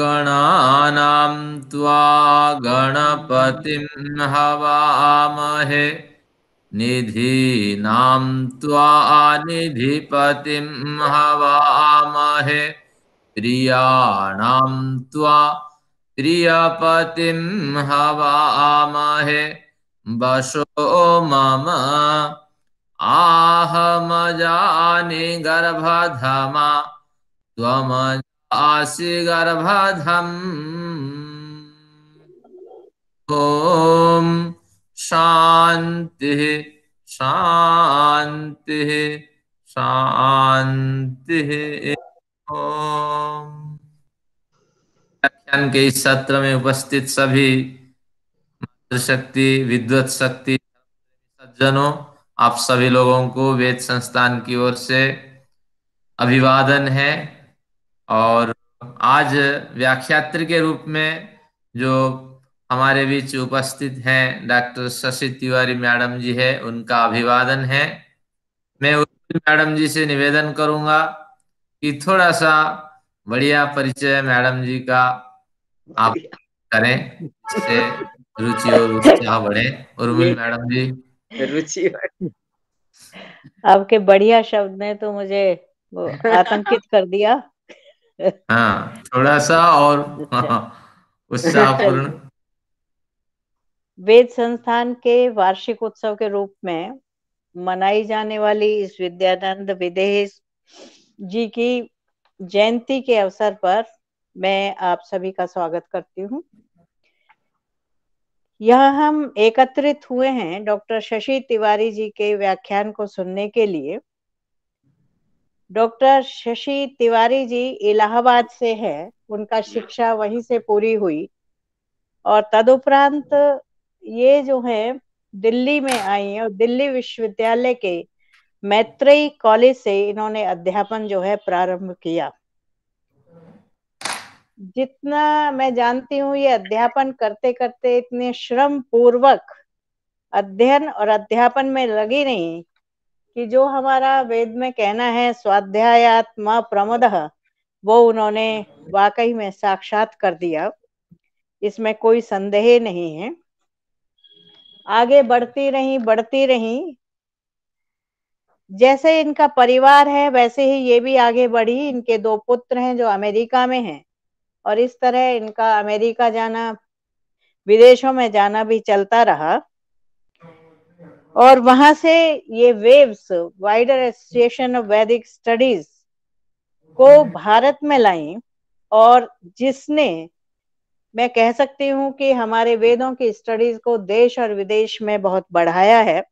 गणानां त्वा गणपतिं हवामहे। निधीनां त्वा निधिपतिं हवामहे। प्रियाणां त्वा प्रियपतिं हवामहे। वशो मम आहमजानि गर्भधमा। त्वमजासि गर्भधम् ॐ शान्तिः शान्तिः शान्तिः। व्याख्यान के इस सत्र में उपस्थित सभी शक्ति विद्वत शक्ति, सज्जनों, आप सभी लोगों को वेद संस्थान की ओर से अभिवादन है। और आज व्याख्यात्र के रूप में जो हमारे बीच उपस्थित हैं डॉक्टर शशि तिवारी मैडम जी है उनका अभिवादन है। मैं मैडम जी से निवेदन करूँगा कि थोड़ा सा बढ़िया परिचय मैडम जी का आप करें जिससे रुचि और उत्साह बढ़े। उर्मिल मैडम जी। रुचि आपके बढ़िया शब्द ने तो मुझे आतंकित कर दिया। हाँ थोड़ा सा और उत्साहपूर्ण। वेद संस्थान के वार्षिक उत्सव के रूप में मनाई जाने वाली इस विद्यानंद विदेश जी की जयंती के अवसर पर मैं आप सभी का स्वागत करती हूँ। यह हम एकत्रित हुए हैं डॉक्टर शशि तिवारी जी के व्याख्यान को सुनने के लिए। डॉक्टर शशि तिवारी जी इलाहाबाद से है। उनका शिक्षा वहीं से पूरी हुई। और तदुपरांत ये जो है, दिल्ली में आई और दिल्ली विश्वविद्यालय के मैत्रेयी कॉलेज से इन्होंने अध्यापन जो है प्रारंभ किया। जितना मैं जानती हूँ, ये अध्यापन करते करते इतने श्रम पूर्वक अध्ययन और अध्यापन में लगी नहीं। कि जो हमारा वेद में कहना है, स्वाध्यायात्मा प्रमोद, वो उन्होंने वाकई में साक्षात कर दिया। इसमें कोई संदेह नहीं है। आगे बढ़ती रही बढ़ती रही। जैसे इनका परिवार है, वैसे ही ये भी आगे बढ़ी। इनके दो पुत्र हैं जो अमेरिका में हैं। और इस तरह इनका अमेरिका जाना, विदेशों में जाना भी चलता रहा। और वहाँ से ये waves wider association of Vedic studies को भारत में लाई और जिसने मैं कह सकती हूँ कि हमारे वेदों की स्टडीज़ को देश और विदेश में बहुत बढ़ाया है।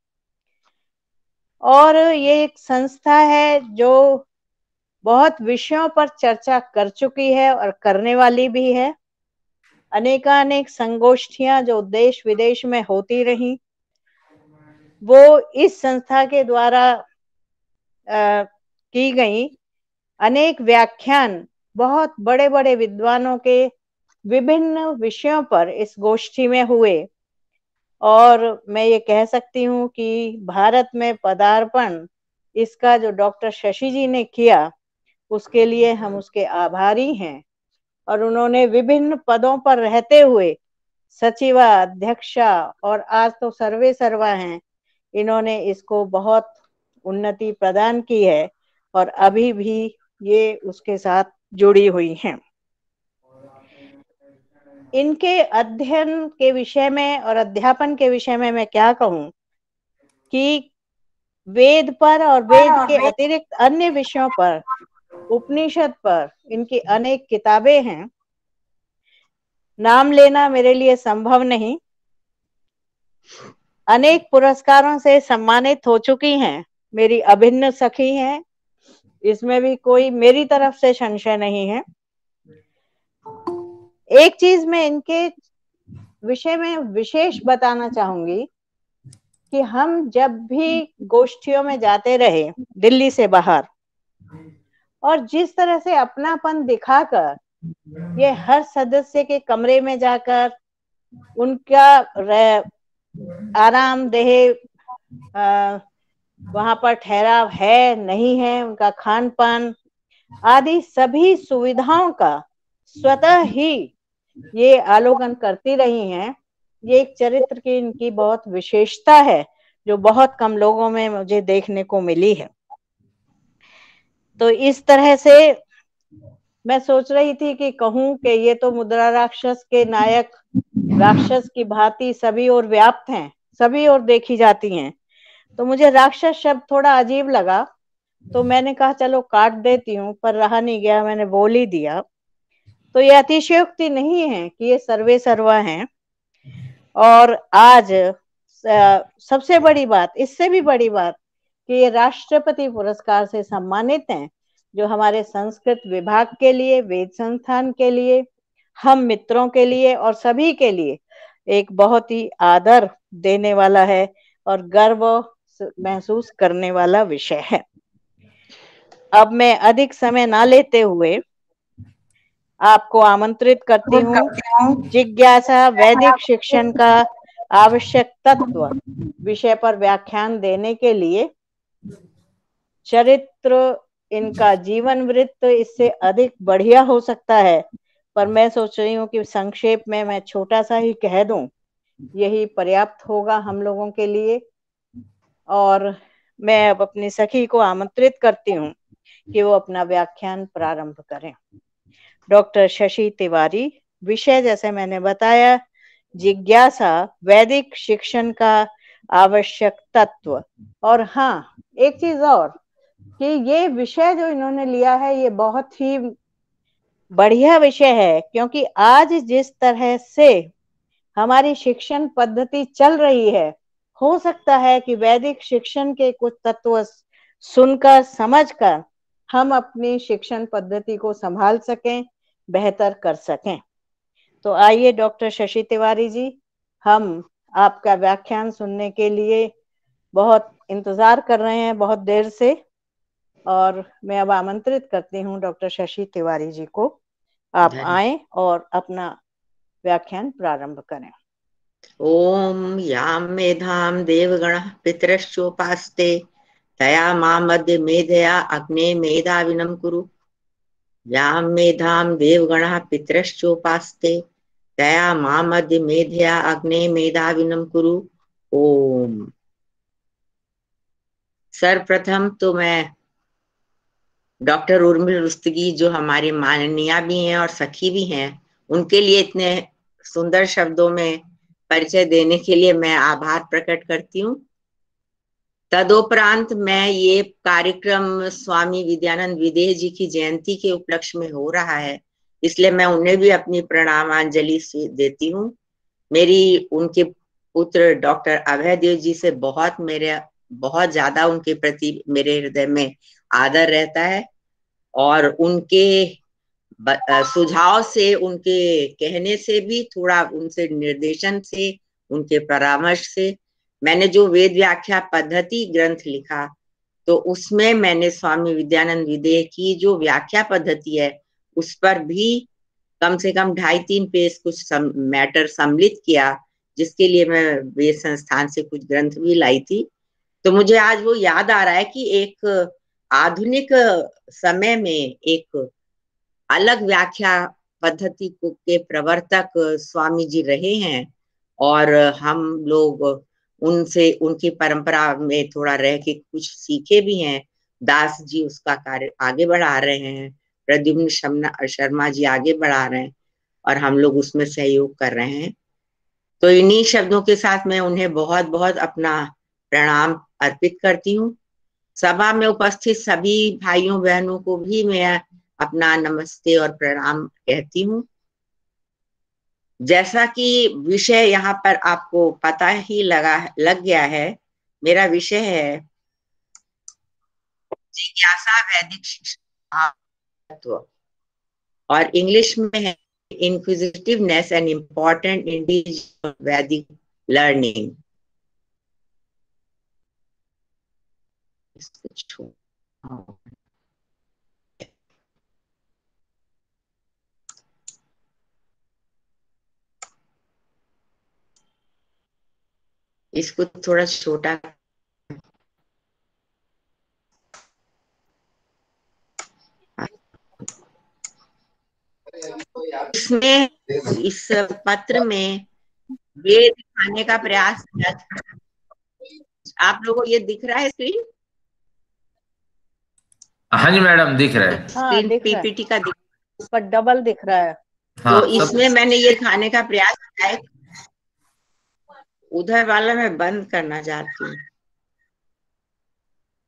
और ये एक संस्था है जो बहुत विषयों पर चर्चा कर चुकी है और करने वाली भी है। अनेकानेक संगोष्ठियाँ जो देश विदेश में होती रही। वो इस संस्था के द्वारा की गई अनेक व्याख्यान बहुत बड़े बड़े विद्वानों के विभिन्न विषयों पर इस गोष्ठी में हुए। और मैं ये कह सकती हूँ कि भारत में पदार्पण इसका जो डॉक्टर शशि जी ने किया, उसके लिए हम उसके आभारी हैं। और उन्होंने विभिन्न पदों पर रहते हुए सचिवा अध्यक्षा और आज तो सर्वे सर्वा हैं इन्होंने इसको बहुत उन्नति प्रदान की है और अभी भी ये उसके साथ जुड़ी हुई हैं। इनके अध्ययन के विषय में और अध्यापन के विषय में मैं क्या कहूँ कि वेद पर और वेद के अतिरिक्त अन्य विषयों पर उपनिषद पर इनकी अनेक किताबें हैं। नाम लेना मेरे लिए संभव नहीं। अनेक पुरस्कारों से सम्मानित हो चुकी हैं, मेरी अभिन्न सखी हैं, इसमें भी कोई मेरी तरफ़ से संशय नहीं है। एक चीज़ मैं इनके विषय में विशेष बताना चाहूँगी कि हम जब भी गोष्ठियों में जाते रहे, दिल्ली से बाहर, और जिस तरह से अपनापन दिखाकर, ये हर सदस्य के कमरे में जाकर, उनका आरामदेह वहाँ पर ठहराव है, नहीं है, उनका खान पान आदि सभी सुविधाओं का स्वतः ही ये आलोकन करती रही हैं। ये एक चरित्र की, इनकी बहुत विशेषता है, जो बहुत कम लोगों में मुझे देखने को मिली है। तो इस तरह से मैं सोच रही थी कि कहूँ कि ये तो मुद्रा राक्षस के नायक राक्षस की भांति सभी और व्याप्त हैं, सभी और देखी जाती हैं। तो मुझे राक्षस शब्द थोड़ा अजीब लगा तो मैंने कहा, चलो, काट देती हूँ, पर रहा नहीं गया, मैंने बोल ही दिया। तो ये अतिशयोक्ति नहीं है कि ये सर्वे सर्वा हैं। और आज सबसे बड़ी बात, इससे भी बड़ी बात, कि ये राष्ट्रपति पुरस्कार से सम्मानित हैं, जो हमारे संस्कृत विभाग के लिए, वेद संस्थान के लिए हम मित्रों के लिए और सभी के लिए एक बहुत ही आदर देने वाला है और गर्व महसूस करने वाला विषय है। अब मैं अधिक समय ना लेते हुए आपको आमंत्रित करती हूँ। जिज्ञासा वैदिक शिक्षण का आवश्यक तत्व विषय पर व्याख्यान देने के लिए चरित्र इनका जीवन वृत्त इससे अधिक बढ़िया हो सकता है। पर मैं सोच रही हूँ कि संक्षेप में मैं छोटा सा ही कह दूँ। यही पर्याप्त होगा हम लोगों के लिए। और मैं अब अपनी सखी को आमंत्रित करती हूँ कि वो अपना व्याख्यान प्रारंभ करें। डॉक्टर शशि तिवारी, विषय जैसे मैंने बताया, जिज्ञासा, वैदिक शिक्षण का आवश्यक तत्व। और हाँ एक चीज़ और कि ये विषय जो इन्होंने लिया है, ये बहुत ही बढ़िया विषय है, क्योंकि आज जिस तरह से हमारी शिक्षण पद्धति चल रही है, हो सकता है कि वैदिक शिक्षण के कुछ तत्व सुनकर, समझकर हम अपनी शिक्षण पद्धति को संभाल सकें, बेहतर कर सकें। तो आइए डॉक्टर शशि तिवारी जी, हम आपका व्याख्यान सुनने के लिए बहुत इंतज़ार कर रहे हैं बहुत देर से। और मैं अब आमंत्रित करती हूँ डॉक्टर शशि तिवारी जी को। आप आए और अपना व्याख्यान प्रारंभ करें। ओम याम मेधाम देवगण पितरश्चोपास्ते। तया माम मध्य मेधया अग्ने मेधाविनम कुरु। याम मेधाम देवगण पितरश्चोपास्ते। तया माँ मध्य मेधया अग्ने मेधाविनम कुरु। ओम। सर्वप्रथम तो मैं डॉक्टर उर्मिल रुस्तगी जो हमारे माननीय भी हैं और सखी भी हैं, उनके लिए इतने सुंदर शब्दों में परिचय देने के लिए मैं आभार प्रकट करती हूँ। तदोपरांत मैं ये कार्यक्रम स्वामी विद्यानंद विदेह जी की जयंती के उपलक्ष्य में हो रहा है, इसलिए मैं उन्हें भी अपनी प्रणामांजलि देती हूँ। मेरी, उनके पुत्र डॉक्टर अभय देव जी से बहुत मेरे, बहुत ज़्यादा उनके प्रति मेरे हृदय में आदर रहता है और उनके सुझाव से उनके कहने से भी थोड़ा उनसे निर्देशन से उनके परामर्श से मैंने जो वेद व्याख्या पद्धति ग्रंथ लिखा तो उसमें मैंने स्वामी विद्यानंद विदेह की जो व्याख्या पद्धति है उस पर भी कम से कम ढाई तीन पेज कुछ सम, मैटर सम्मिलित किया जिसके लिए मैं वेद संस्थान से कुछ ग्रंथ भी लाई थी। तो मुझे आज वो याद आ रहा है कि एक आधुनिक समय में एक अलग व्याख्या पद्धति के प्रवर्तक स्वामी जी रहे हैं और हम लोग उनसे, उनकी परंपरा में थोड़ा रह के कुछ सीखे भी हैं। दास जी उसका कार्य आगे बढ़ा रहे हैं। प्रद्युम्न शमना शर्मा जी आगे बढ़ा रहे हैं और हम लोग उसमें सहयोग कर रहे हैं। तो इन्हीं शब्दों के साथ मैं उन्हें बहुत बहुत अपना प्रणाम अर्पित करती हूँ। सभा में उपस्थित सभी भाइयों बहनों को भी मैं अपना नमस्ते और प्रणाम कहती हूँ। जैसा कि विषय यहाँ पर आपको पता ही लगा, लग गया है, मेरा विषय है जिज्ञासा वैदिक शिक्षा और इंग्लिश में है inquisitiveness and important Indic Vedic learning इसको थोड़ा छोटा इसमें इस पत्र में ये दिखाने का प्रयास किया आप लोगों को ये दिख रहा है स्क्रीन हाँ जी मैडम दिख रहा है। हाँ स्क्रीन दिख रहा है। पीपीटी का दिख पर डबल दिख रहा है। हाँ तो इसमें मैंने ये खाने का प्रयास किया है। उधर वाला मैं बंद करना चाहती हूँ।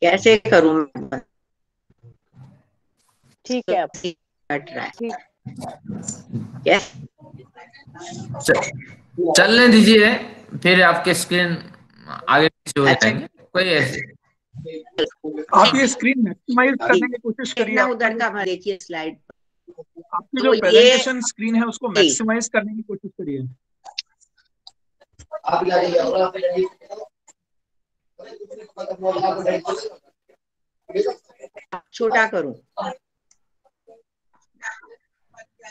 कैसे करूँ मैं ठीक है। अब कट रहा है। ठीक। चलने दीजिए फिर आपके स्क्रीन आगे पीछे हो अच्छा। जाएँगे। कोई ऐसे आप ये स्क्रीन मैक्सिमाइज करने की कोशिश करिए उधर का देखिए स्लाइड आपकी तो जो प्रेजेंटेशन स्क्रीन है उसको मैक्सिमाइज करने की कोशिश करिए। छोटा करूँ।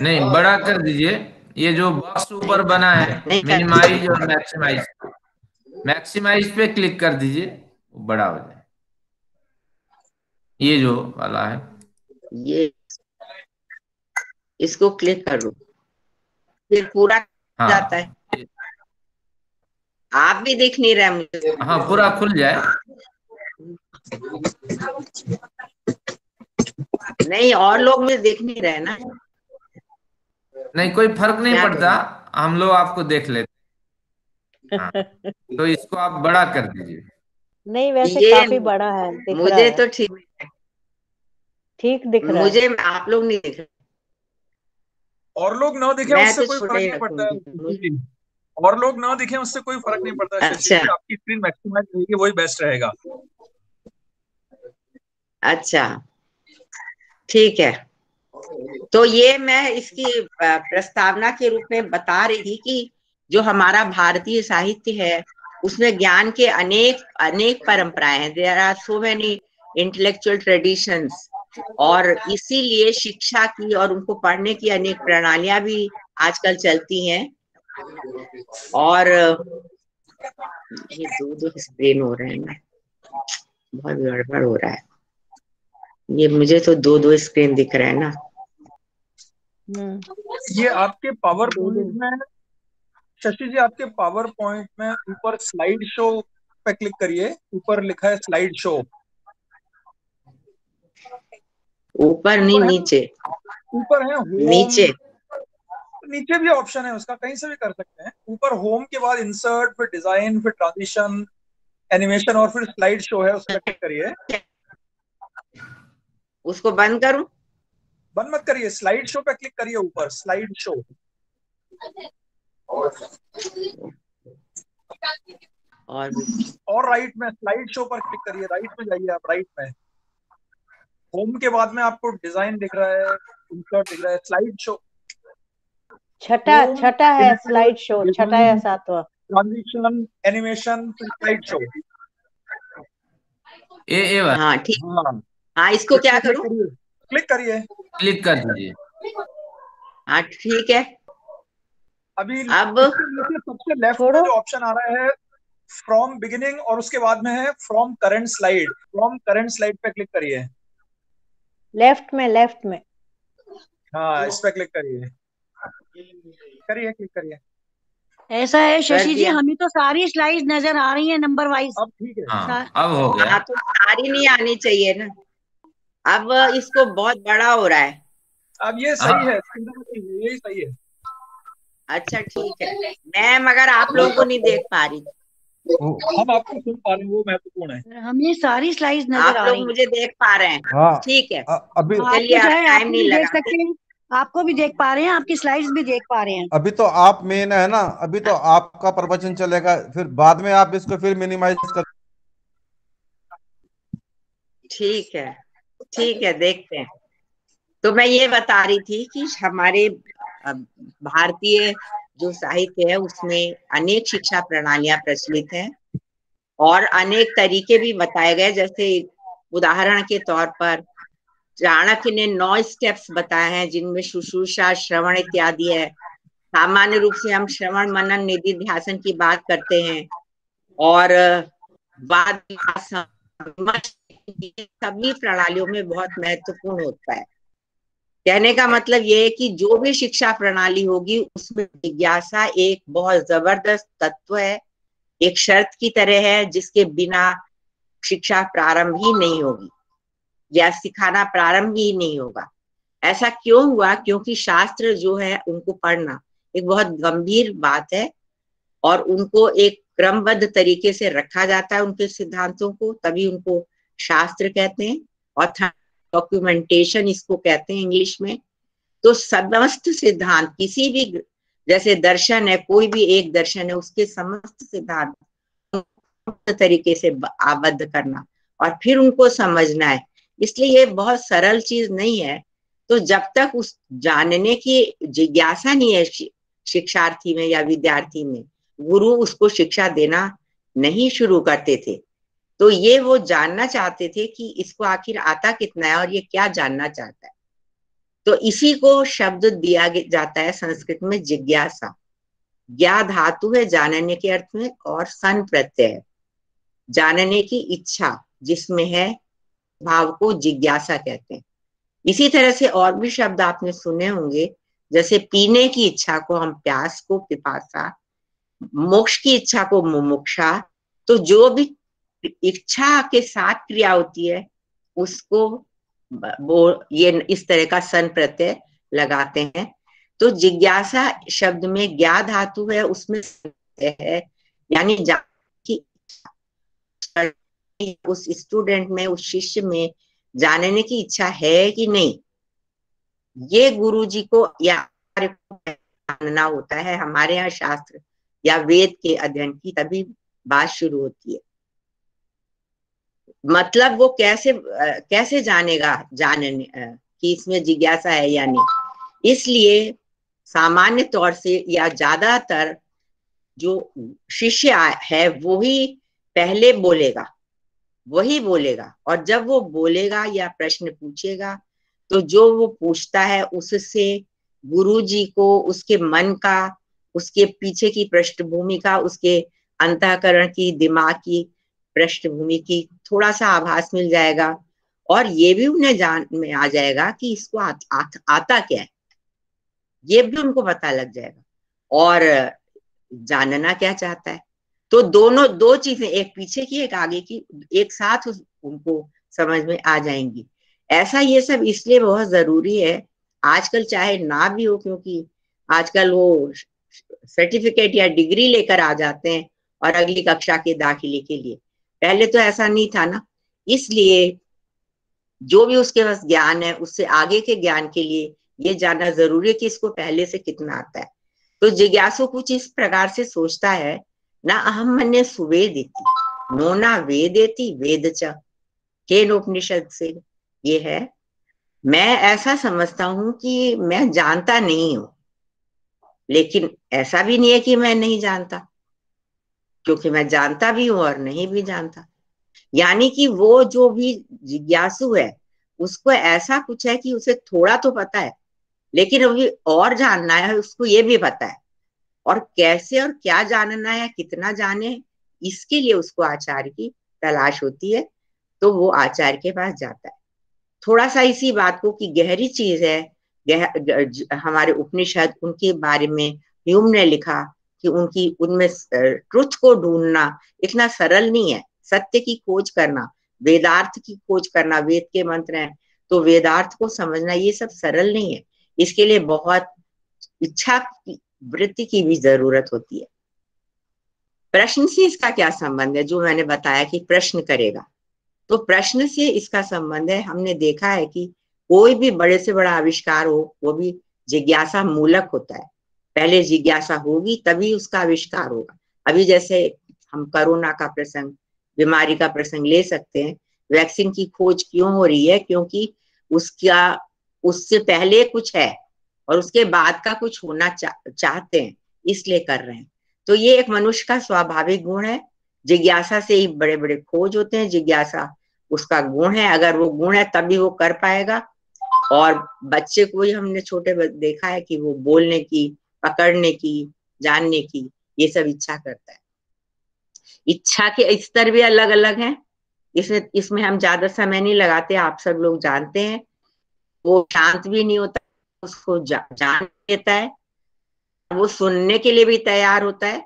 नहीं बड़ा कर दीजिए। ये जो बॉक्स ऊपर बना है मिनिमाइज और मैक्सिमाइज मैक्सिमाइज पे क्लिक कर दीजिए बड़ा हो जाए। ये जो वाला है। ये इसको क्लिक कर। फिर पूरा हाँ। जाता है। आप भी देख नहीं रहे मुझे। हाँ पूरा खुल जाए। नहीं और लोग मुझे देख नहीं रहे ना। नहीं कोई फ़र्क नहीं पड़ता। हम लोग आपको देख लेते हाँ, तो इसको आप बड़ा कर दीजिए। नहीं वैसे ये काफ़ी बड़ा है दिख मुझे रहा है। तो ठीक ठीक दिख रहा है। मुझे आप लोग नहीं देख रहे। और लोग ना दिखे उससे तो कोई फ़र्क नहीं पड़ता। और लोग ना दिखे उससे कोई फ़र्क नहीं पड़ता। अच्छा। आपकी स्क्रीन मैक्सिमाइज रहेगी वही बेस्ट रहेगा। अच्छा। ठीक है। तो ये मैं इसकी प्रस्तावना के रूप में बता रही थी कि जो हमारा भारतीय साहित्य है उसमें ज्ञान के अनेक अनेक परंपराएँ हैं। There are so many intellectual traditions और इसीलिए शिक्षा की और उनको पढ़ने की अनेक प्रणालियाँ भी आजकल चलती हैं। और ये दो दो स्प्रेन हो रहे हैं ना। बहुत गड़बड़ हो रहा है। ये मुझे तो दो दो स्क्रीन दिख रहा है ना। हम्म। ये आपके पावर पॉइंट में शशि जी आपके पावर पॉइंट में ऊपर स्लाइड शो पे क्लिक करिए। ऊपर लिखा है स्लाइड शो ऊपर नहीं नीचे। ऊपर है नीचे। नीचे भी ऑप्शन है उसका कहीं से भी कर सकते हैं। ऊपर होम के बाद इंसर्ट फिर डिज़ाइन फिर ट्रांजिशन एनिमेशन और फिर स्लाइड शो है उस पर क्लिक करिए। उसको बंद करूँ? बंद मत करिए स्लाइड शो पे क्लिक करिए ऊपर स्लाइड शो और और राइट में स्लाइड शो पर क्लिक करिए राइट में जाइए आप राइट में। होम के बाद में आपको डिज़ाइन दिख रहा है इंसर्ट दिख रहा है स्लाइड शो छठा छठा है स्लाइड शो छठा या सातवां। Transition animation slide show A A वाला। हाँ ठीक। हाँ। हाँ इसको क्या करूँ? क्लिक करिए। क्लिक कर दीजिए। हाँ ठीक है। अभी अब सबसे लेफ़्ट में जो ऑप्शन आ रहा है फ्रॉम बिगिनिंग और उसके बाद में है from current slide from current slide पे क्लिक करिए। लेफ़्ट में लेफ़्ट में। हाँ इस पे क्लिक करिए। करिए क्लिक करिए। ऐसा है शशि जी हमें तो सारी स्लाइड नज़र आ रही है नंबर वाइज अब ठीक है। हाँ अब हो गया। हाँ तो सारी नहीं आनी चाहिए ना। अब इसको बहुत बड़ा हो रहा है। अब ये सही है यही सही है। अच्छा ठीक है। मैं मगर आप लोगों को नहीं देख पा रही। हम आपको सुन पा रहे हैं वो महत्वपूर्ण है। हमें सारी स्लाइड्स नज़र आ रही हैं। मुझे देख पा रहे हैं। हाँ। ठीक है। अभी चलिए, टाइम आपको नहीं भी देख सकते आपको भी देख पा रहे हैं आपकी स्लाइड्स भी देख पा रहे हैं। अभी तो आप मेन है ना अभी तो आपका प्रवचन चलेगा फिर बाद में आप इसको फिर मिनिमाइज कर ठीक है ठीक है देखते हैं। तो मैं ये बता रही थी कि हमारे भारतीय जो साहित्य है, उसमें अनेक शिक्षा प्रणालियाँ प्रचलित हैं और अनेक तरीके भी बताए गए। जैसे उदाहरण के तौर पर, चाणक्य ने नौ स्टेप्स बताए हैं, जिनमें शुश्रूषा, श्रवण इत्यादि है। सामान्य रूप से हम श्रवण, मनन, निधि ध्यासन की बात करते हैं और बाद सभी प्रणालियों में बहुत महत्वपूर्ण होता है। कहने का मतलब ये है कि जो भी शिक्षा प्रणाली होगी, उसमें जिज्ञासा एक बहुत ज़बरदस्त तत्व है। एक शर्त की तरह है, जिसके बिना शिक्षा प्रारंभ ही नहीं होगी, या सिखाना प्रारंभ ही नहीं होगा। ऐसा क्यों हुआ? क्योंकि शास्त्र जो है, उनको पढ़ना एक बहुत गंभीर बात है, और उनको एक क्रमबद्ध तरीके से रखा जाता है उनके सिद्धांतों को, तभी उनको शास्त्र कहते हैं, और डॉक्यूमेंटेशन इसको कहते हैं इंग्लिश में तो समस्त सिद्धांत, किसी भी जैसे दर्शन है, कोई भी एक दर्शन है, उसके समस्त सिद्धांत तरीके से आबद्ध करना और फिर उनको समझना है। इसलिए ये बहुत सरल चीज़ नहीं है। तो जब तक उस, जानने की जिज्ञासा नहीं है शिक्षार्थी में या विद्यार्थी में, गुरु उसको शिक्षा देना नहीं शुरू करते थे। तो ये वो जानना चाहते थे कि इसको आखिर आता कितना है और ये क्या जानना चाहता है। तो इसी को शब्द दिया जाता है संस्कृत में जिज्ञासा। ज्ञा धातु है जानने के अर्थ में और सन प्रत्यय जानने की इच्छा जिसमें है, भाव को जिज्ञासा कहते हैं। इसी तरह से और भी शब्द आपने सुने होंगे, जैसे पीने की इच्छा को हम प्यास को पिपासा, मोक्ष की इच्छा को मुमुक्षा तो जो भी इच्छा के साथ क्रिया होती है, उसको वो ये इस तरह का सन प्रत्यय लगाते हैं। तो जिज्ञासा शब्द में ज्ञा धातु है, उसमें है। यानी की उस स्टूडेंट में, उस शिष्य में जानने की इच्छा है कि नहीं? ये गुरु जी को या जानना होता है, हमारे यहाँ शास्त्र या वेद के अध्ययन की तभी बात शुरू होती है। मतलब वो कैसे कैसे जानेगा, जानने कि इसमें जिज्ञासा है या नहीं? इसलिए सामान्य तौर से या ज़्यादातर जो शिष्य है वो ही पहले बोलेगा, वही बोलेगा। और जब वो बोलेगा या प्रश्न पूछेगा तो जो वो पूछता है, उससे गुरु जी को, उसके मन का, उसके पीछे की पृष्ठभूमि का, उसके अंतकरण की, दिमाग की पृष्ठभूमि की थोड़ा सा आभास मिल जाएगा और ये भी उन्हें जान में आ जाएगा कि इसको आ, आ, आता क्या है। ये भी उनको पता लग जाएगा और जानना क्या चाहता है। तो दोनों दो चीज़ें एक पीछे की एक आगे की एक साथ उनको समझ में आ जाएँगी। ऐसा ये सब इसलिए बहुत ज़रूरी है आजकल चाहे ना भी हो क्योंकि आजकल वो सर्टिफिकेट या डिग्री लेकर आ जाते हैं और अगली कक्षा के दाखिले के लिए। पहले तो ऐसा नहीं था ना। इसलिए जो भी उसके पास ज्ञान है, उससे आगे के ज्ञान के लिए ये जानना ज़रूरी है कि इसको पहले से कितना आता है। तो जिज्ञासु कुछ इस प्रकार से सोचता है, ना अहम मन्य सुवेदिति, नो ना वेदेति वेद च। उपनिषद से ये है। मैं ऐसा समझता हूँ कि मैं जानता नहीं हूँ, लेकिन ऐसा भी नहीं है कि मैं नहीं जानता। क्योंकि मैं जानता भी हूँ और नहीं भी जानता। यानी कि वो जो भी जिज्ञासु है उसको ऐसा कुछ है कि उसे थोड़ा तो पता है लेकिन अभी और जानना है उसको ये भी पता है। और कैसे और क्या जानना है कितना जाने इसके लिए उसको आचार्य की तलाश होती है तो वो आचार्य के पास जाता है। थोड़ा सा इसी बात को कि गहरी चीज़ है गह, हमारे उपनिषद उनके बारे में ह्यूम ने लिखा कि उनकी, उनमें ट्रुथ को ढूंढना इतना सरल नहीं है। सत्य की खोज करना, वेदार्थ की खोज करना, वेद के मंत्र हैं तो वेदार्थ को समझना ये सब सरल नहीं है। इसके लिए बहुत इच्छा वृत्ति की भी ज़रूरत होती है। प्रश्न से इसका क्या संबंध है? जो मैंने बताया कि प्रश्न करेगा। तो प्रश्न से इसका संबंध है, हमने देखा है कि कोई भी बड़े से बड़ा आविष्कार हो, वो भी जिज्ञासा मूलक होता है। पहले जिज्ञासा होगी तभी उसका आविष्कार होगा। अभी जैसे हम कोरोना का प्रसंग बीमारी का प्रसंग ले सकते हैं। वैक्सीन की खोज क्यों हो रही है? क्योंकि उसका उससे पहले कुछ है और उसके बाद का कुछ होना चा, चाहते हैं इसलिए कर रहे हैं। तो ये एक मनुष्य का स्वाभाविक गुण है। जिज्ञासा से ही बड़े बड़े खोज होते हैं। जिज्ञासा उसका गुण है। अगर वो गुण है तभी वो कर पाएगा। और बच्चे को ही हमने छोटे देखा है कि वो बोलने की पकड़ने की जानने की ये सब इच्छा करता है। इच्छा के स्तर भी अलग अलग हैं। इसमें इसमें हम ज़्यादा समय नहीं लगाते आप सब लोग जानते हैं। वो शांत भी नहीं होता उसको जा, जान लेता है। वो सुनने के लिए भी तैयार होता है।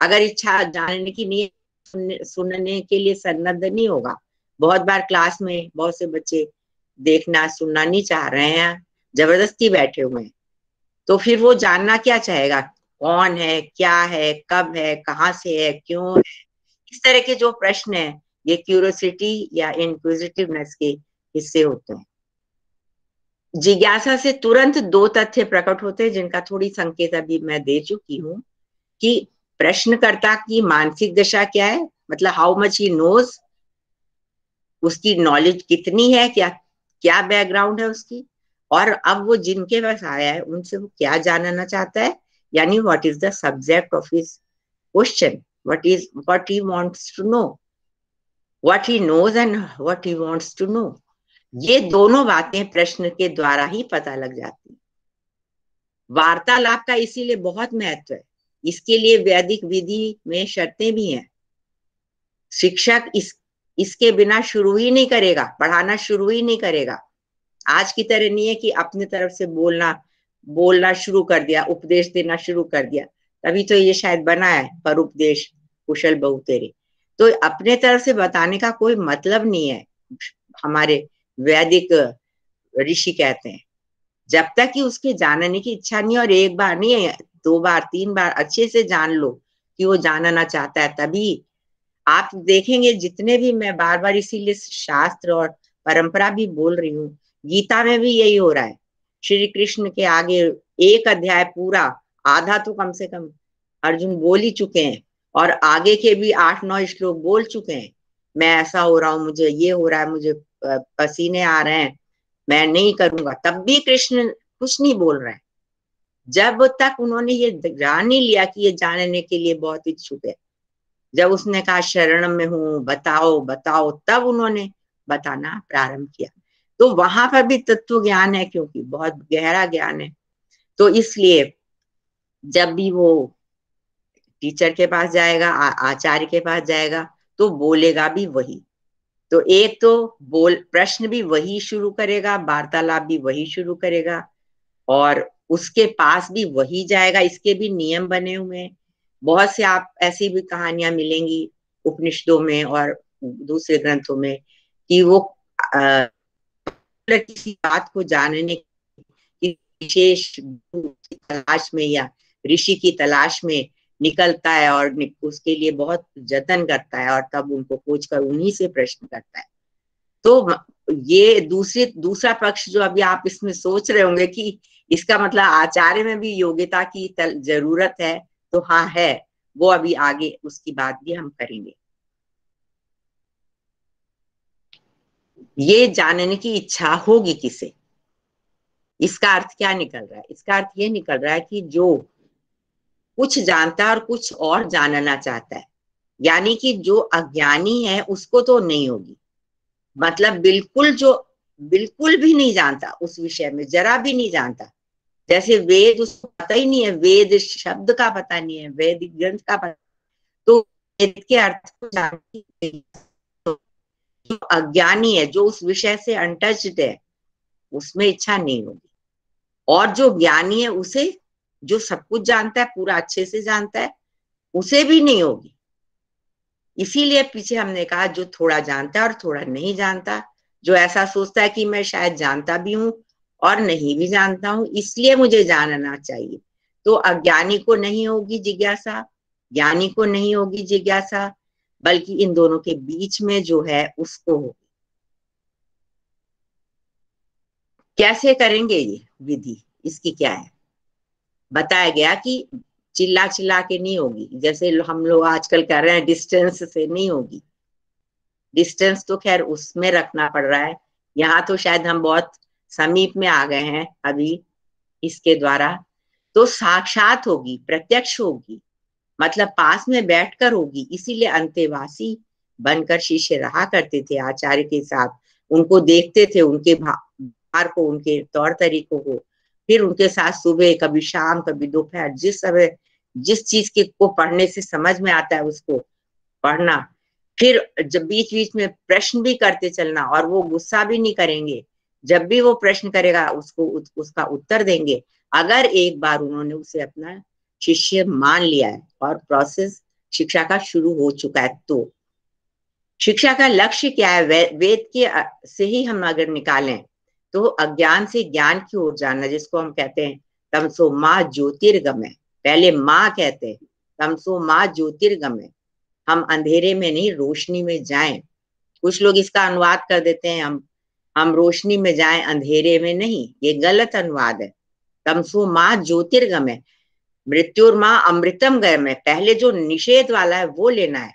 अगर इच्छा जानने की नहीं सुनने, सुनने के लिए सन्नद्ध नहीं होगा। बहुत बार क्लास में बहुत से बच्चे देखना सुनना नहीं चाह रहे हैं। ज़बरदस्ती बैठे हुए हैं। तो फिर वो जानना क्या चाहेगा? कौन है? क्या है? कब है? कहाँ से है? क्यों है? इस तरह के जो प्रश्न है, ये क्यूरोसिटी या इंक्विजिटिवनेस के हिस्से होते हैं। जिज्ञासा से तुरंत दो तथ्य प्रकट होते हैं, जिनका थोड़ी संकेत अभी मैं दे चुकी हूँ कि प्रश्नकर्ता की मानसिक दशा क्या है? मतलब हाउ मच ही नोज़ उसकी नॉलेज कितनी है? क्या क्या बैकग्राउंड है उसकी? और अब वो जिनके पास आया है उनसे वो क्या जानना चाहता है? यानी what is the subject of his question what is what he wants to know what he knows and what he wants to know ये दोनों बातें प्रश्न के द्वारा ही पता लग जाती वार्तालाप का इसीलिए बहुत महत्व है। इसके लिए वैदिक विधि में शर्तें भी हैं। शिक्षक इस इसके बिना शुरू ही नहीं करेगा पढ़ाना शुरू ही नहीं करेगा। आज की तरह नहीं है कि अपने तरफ़ से बोलना बोलना शुरू कर दिया, उपदेश देना शुरू कर दिया। तभी तो ये शायद बना है पर उपदेश कुशल बहु तेरे। तो अपने तरफ़ से बताने का कोई मतलब नहीं है, हमारे वैदिक ऋषि कहते हैं। जब तक कि उसके जानने की इच्छा नहीं, और एक बार नहीं है दो बार, तीन बार, अच्छे से जान लो कि वो जानना चाहता है, तभी आप देखेंगे जितने भी मैं बार बार इसीलिए शास्त्र और परंपरा भी बोल रही हूँ गीता में भी यही हो रहा है। श्री कृष्ण के आगे एक अध्याय पूरा, आधा तो कम से कम अर्जुन बोल ही चुके हैं और आगे के भी आठ नौ श्लोक बोल चुके हैं। मैं ऐसा हो रहा हूँ, मुझे ये हो रहा है, मुझे पसीने आ रहे हैं, मैं नहीं करूँगा। तब भी कृष्ण कुछ नहीं बोल रहे हैं। जब तक उन्होंने ये जान नहीं लिया कि ये जानने के लिए बहुत इच्छुक है, जब उसने कहा, शरण में हूँ, बताओ बताओ, तब उन्होंने बताना प्रारंभ किया। तो वहाँ पर भी तत्व ज्ञान है क्योंकि बहुत गहरा ज्ञान है। तो इसलिए जब भी वो टीचर के पास जाएगा आचार्य के पास जाएगा तो बोलेगा भी वही। तो एक तो बोल प्रश्न भी वही शुरू करेगा वार्तालाप भी वही शुरू करेगा और उसके पास भी वही जाएगा इसके भी नियम बने हुए हैं। बहुत से आप ऐसी भी कहानियाँ मिलेंगी उपनिषदों में और दूसरे ग्रंथों में कि वो आ, किसी बात को जानने विशेष तलाश में या ऋषि की तलाश में निकलता है और उसके लिए बहुत जतन करता है और तब उनको खोज कर उन्हीं से प्रश्न करता है। तो ये दूसरे, दूसरा पक्ष जो अभी आप इसमें सोच रहे होंगे कि इसका मतलब आचार्य में भी योग्यता की ज़रूरत है तो हाँ है। वो अभी आगे उसकी बात भी हम करेंगे। ये जानने की इच्छा होगी किसे? इसका अर्थ क्या निकल रहा है? इसका अर्थ ये निकल रहा है कि जो कुछ जानता है और कुछ और जानना चाहता है, यानी कि जो अज्ञानी है, उसको तो नहीं होगी। मतलब बिल्कुल जो, बिल्कुल भी नहीं जानता उस विषय में, जरा भी नहीं जानता। जैसे वेद, उसको पता ही नहीं है, वेद शब्द का पता नहीं है, वेद ग्रंथ का पता तो वेद के अर्थ को जानने जो अज्ञानी है, जो उस विषय से अनटच्ड है, उसमें इच्छा नहीं होगी। और जो ज्ञानी है, उसे जो सब कुछ जानता है, पूरा अच्छे से जानता है, उसे भी नहीं होगी। इसीलिए पीछे हमने कहा, जो थोड़ा जानता है और थोड़ा नहीं जानता, जो ऐसा सोचता है कि मैं शायद जानता भी हूँ और नहीं भी जानता हूँ, इसलिए मुझे जानना चाहिए। तो अज्ञानी को नहीं होगी जिज्ञासा, ज्ञानी को नहीं होगी जिज्ञासा बल्कि इन दोनों के बीच में जो है उसको होगी। कैसे करेंगे ये विधि? इसकी क्या है? बताया गया कि चिल्ला चिल्ला के नहीं होगी। जैसे हम लोग आजकल कर रहे हैं डिस्टेंस से नहीं होगी। डिस्टेंस तो खैर उसमें रखना पड़ रहा है। यहाँ तो शायद हम बहुत समीप में आ गए हैं अभी इसके द्वारा। तो साक्षात होगी, प्रत्यक्ष होगी। मतलब पास में बैठकर होगी, इसीलिए अंतेवासी बनकर शिष्य रहा करते थे, आचार्य के साथ। उनको देखते थे, उनके भार को, उनके तौर तरीकों को। फिर उनके साथ सुबह, कभी शाम, कभी दोपहर, जिस समय, जिस चीज़ के को पढ़ने से समझ में आता है उसको पढ़ना। फिर जब बीच बीच में प्रश्न भी करते चलना और वो गुस्सा भी नहीं करेंगे। जब भी वो प्रश्न करेगा, उसको उसका उत्तर देंगे। अगर एक बार उन्होंने उसे अपना शिष्य मान लिया है और प्रोसेस शिक्षा का शुरू हो चुका है तो। शिक्षा का लक्ष्य क्या है? वे, वेद के से ही हम अगर निकालें तो अज्ञान से ज्ञान की ओर जाना जिसको हम कहते हैं तमसो माँ ज्योतिर्गम है। पहले माँ कहते हैं तमसो माँ ज्योतिर्गम है। हम अंधेरे में नहीं रोशनी में जाएँ। कुछ लोग इसका अनुवाद कर देते हैं हम हम रोशनी में जाएँ अंधेरे में नहीं ये गलत अनुवाद है। तमसो माँ ज्योतिर्गम है। मृत्यु माँ अमृतम गम है पहले जो निषेध वाला है, वो लेना है।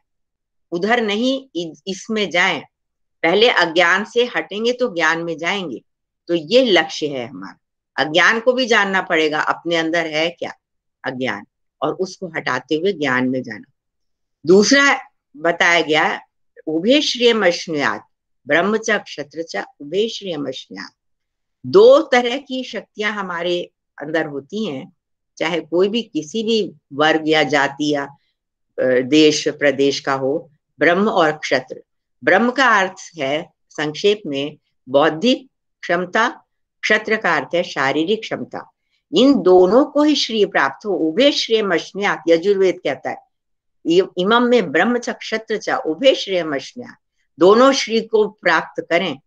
उधर नहीं इसमें जाए। पहले अज्ञान से हटेंगे तो ज्ञान में जाएँगे। तो ये लक्ष्य है हमारा। अज्ञान को भी जानना पड़ेगा, अपने अंदर है क्या? अज्ञान। और उसको हटाते हुए ज्ञान में जाना। दूसरा बताया गया, उभे श्रेयमश्नुयात ब्रह्मच क्षत्र उभे श्रेयमश्नुयात। दो तरह की शक्तियाँ हमारे अंदर होती हैं। चाहे कोई भी किसी भी वर्ग या जाति या देश, प्रदेश का हो, ब्रह्म और क्षत्र। ब्रह्म का अर्थ है, संक्षेप में, बौद्धिक क्षमता, क्षत्र का अर्थ है शारीरिक क्षमता। इन दोनों को ही श्री प्राप्त हो उभे श्रेय मश्न्यात, यजुर्वेद कहता है। इमम में ब्रह्म च क्षत्र च उभे श्रेय मश्न्यात। दोनों श्री को प्राप्त करें।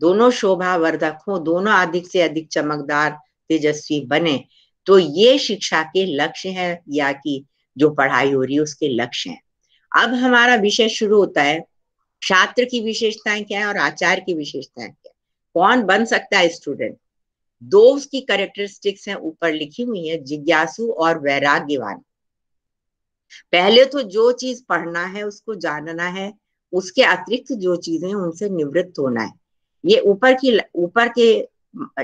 दोनों शोभा वर्धक हो, दोनों अधिक से अधिक चमकदार, तेजस्वी बने। तो ये शिक्षा के लक्ष्य है या कि जो पढ़ाई हो रही है उसके लक्ष्य हैं। अब हमारा विषय शुरू होता है छात्र की विशेषताएँ क्या है और आचार्य की विशेषताएँ क्या कौन बन सकता है स्टूडेंट दो उसकी करेक्टरिस्टिक्स हैं ऊपर लिखी हुई है जिज्ञासु और वैराग्यवान। पहले तो जो चीज़ पढ़ना है उसको जानना है उसके अतिरिक्त जो चीज़ें उनसे निवृत्त होना है। ये ऊपर की ऊपर के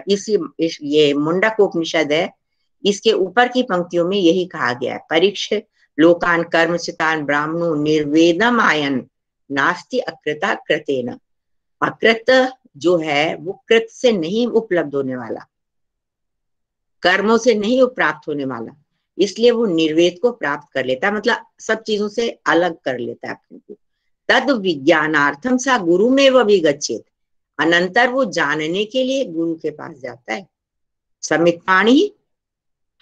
इस, इस ये मुंडक उपनिषद है इसके ऊपर की पंक्तियों में यही कहा गया है, परीक्ष लोकान कर्मचितान ब्राह्मणो निर्वेदम आयन, नास्ति अकृता कृतेन। अकृत जो है, वो कृत से नहीं उपलब्ध होने वाला, कर्मों से नहीं प्राप्त होने वाला, इसलिए वो निर्वेद को प्राप्त कर लेता है मतलब सब चीज़ों से अलग कर लेता है अपने को। तद विज्ञानार्थम सा गुरु में वह विगछित अनंतर वो जानने के लिए गुरु के पास जाता है। समिताणी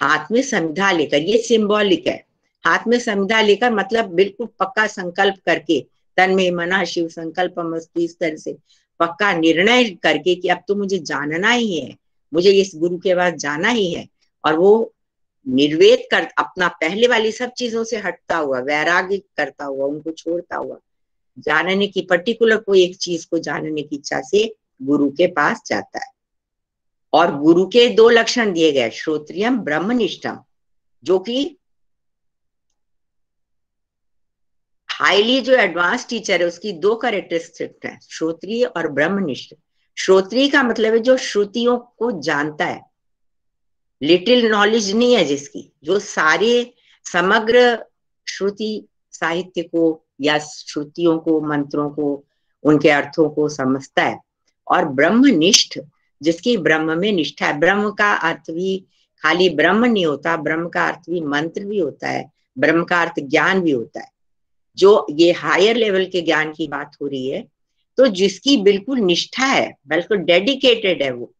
हाथ में संविधा लेकर, ये सिंबॉलिक है। हाथ में संविधा लेकर मतलब बिल्कुल पक्का संकल्प करके, तन में मना शिव संकल्प मस्तु इस तरह से, पक्का निर्णय करके कि अब तो मुझे जानना ही है, मुझे इस गुरु के पास जाना ही है। और वो निर्वेद कर, अपना पहले वाली सब चीज़ों से हटता हुआ, वैराग्य करता हुआ, उनको छोड़ता हुआ, जानने की पर्टिकुलर कोई एक चीज़ को जानने की इच्छा से गुरु के पास जाता है। और गुरु के दो लक्षण दिए गए, श्रोत्रियम, ब्रह्मनिष्ठम, जो कि हाईली जो एडवांस टीचर है, उसकी दो करेक्टरिस्टिक है, श्रोत्रिय और ब्रह्मनिष्ठ। श्रोत्रिय का मतलब है जो श्रुतियों को जानता है। लिटिल नॉलेज नहीं है जिसकी, जो सारे समग्र श्रुति साहित्य को या श्रुतियों को, मंत्रों को, उनके अर्थों को समझता है। और ब्रह्मनिष्ठ जिसकी ब्रह्म में निष्ठा है। ब्रह्म का अर्थ भी खाली ब्रह्म नहीं होता, ब्रह्म का अर्थ भी मंत्र भी होता है, ब्रह्म का अर्थ ज्ञान भी होता है। जो ये हायर लेवल के ज्ञान की बात हो रही है तो जिसकी बिल्कुल निष्ठा है, बिल्कुल डेडिकेटेड है वो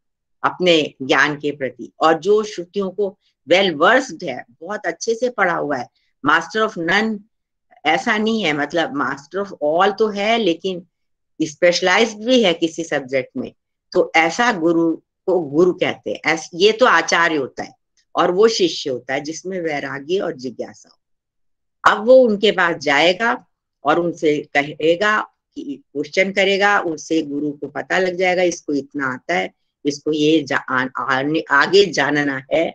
अपने ज्ञान के प्रति। और जो श्रुतियों को वेल वर्स्ड है, बहुत अच्छे से पढ़ा हुआ है। मास्टर ऑफ़ नन ऐसा नहीं है मतलब मास्टर ऑफ़ ऑल तो है, लेकिन स्पेशलाइज भी है किसी सब्जेक्ट में। तो ऐसा गुरु को गुरु कहते हैं। ये तो आचार्य होता है और वो शिष्य होता है जिसमें वैराग्य और जिज्ञासा हो। अब वो उनके पास जाएगा और उनसे कहेगा कि क्वेश्चन करेगा उससे गुरु को पता लग जाएगा इसको इतना आता है इसको ये जा, आ, आ, आगे जानना है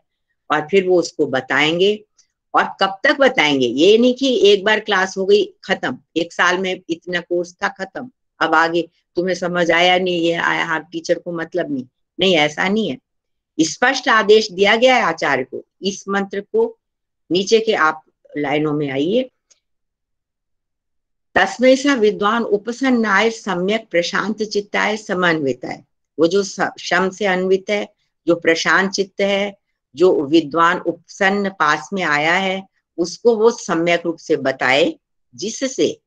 और फिर वो उसको बताएँगे। और कब तक बताएँगे? ये नहीं कि एक बार क्लास हो गई खत्म। एक साल में इतना कोर्स था खत्म। अब आगे तुम्हें समझ आया नहीं, ये आया हाँ टीचर को मतलब नहीं। नहीं, ऐसा नहीं है। स्पष्ट आदेश दिया गया है आचार्य को। इस मंत्र को नीचे के आप लाइनों में आइए। तस्में सा विद्वान उपसन्नाय, सम्यक प्रशांत चित्ताय समन्वित है वो जो शम से अन्वित है, जो प्रशांत चित्त है, जो विद्वान उपसन्न पास में आया है, उसको वो सम्यक रूप से बताए, जिससे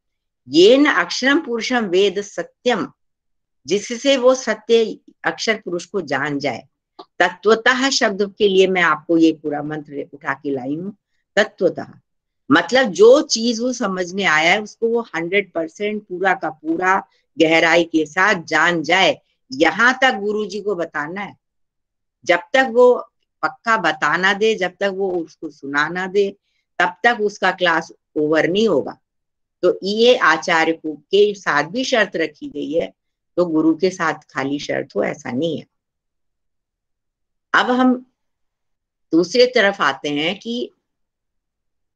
ये न अक्षरम पुरुषम वेद सत्यम जिससे वो सत्य अक्षर पुरुष को जान जाए। तत्वतः शब्द के लिए मैं आपको ये पूरा मंत्र उठा के लाई हूँ। तत्वतः मतलब जो चीज़ वो समझ में आया है, उसको वो हंड्रेड परसेंट पूरा का पूरा गहराई के साथ जान जाए। यहाँ तक गुरु जी को बताना है। जब तक वो पक्का बताना दे, जब तक वो उसको सुनाना दे, तब तक उसका क्लास ओवर नहीं होगा। तो ये आचार्य को साथ भी शर्त रखी गई है तो गुरु के साथ खाली शर्त हो, ऐसा नहीं है। अब हम दूसरे तरफ़ आते हैं कि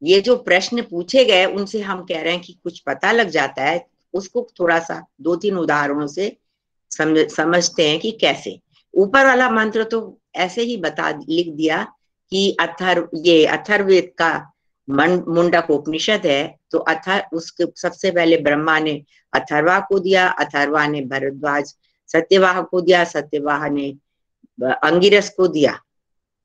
ये जो प्रश्न पूछे गए, उनसे हम कह रहे हैं कि कुछ पता लग जाता है, उसको थोड़ा सा, दो तीन उदाहरणों से समझ, समझते हैं कि कैसे। ऊपर वाला मंत्र तो ऐसे ही बता, लिख दिया कि अथर्व, ये अथर्वेद का मुंडक उपनिषद है तो अथर, उसके सबसे पहले ब्रह्मा ने अथर्वा को दिया, अथर्वा ने भरद्वाज, सत्यवाह को दिया, सत्यवाह ने अंगिरस को दिया।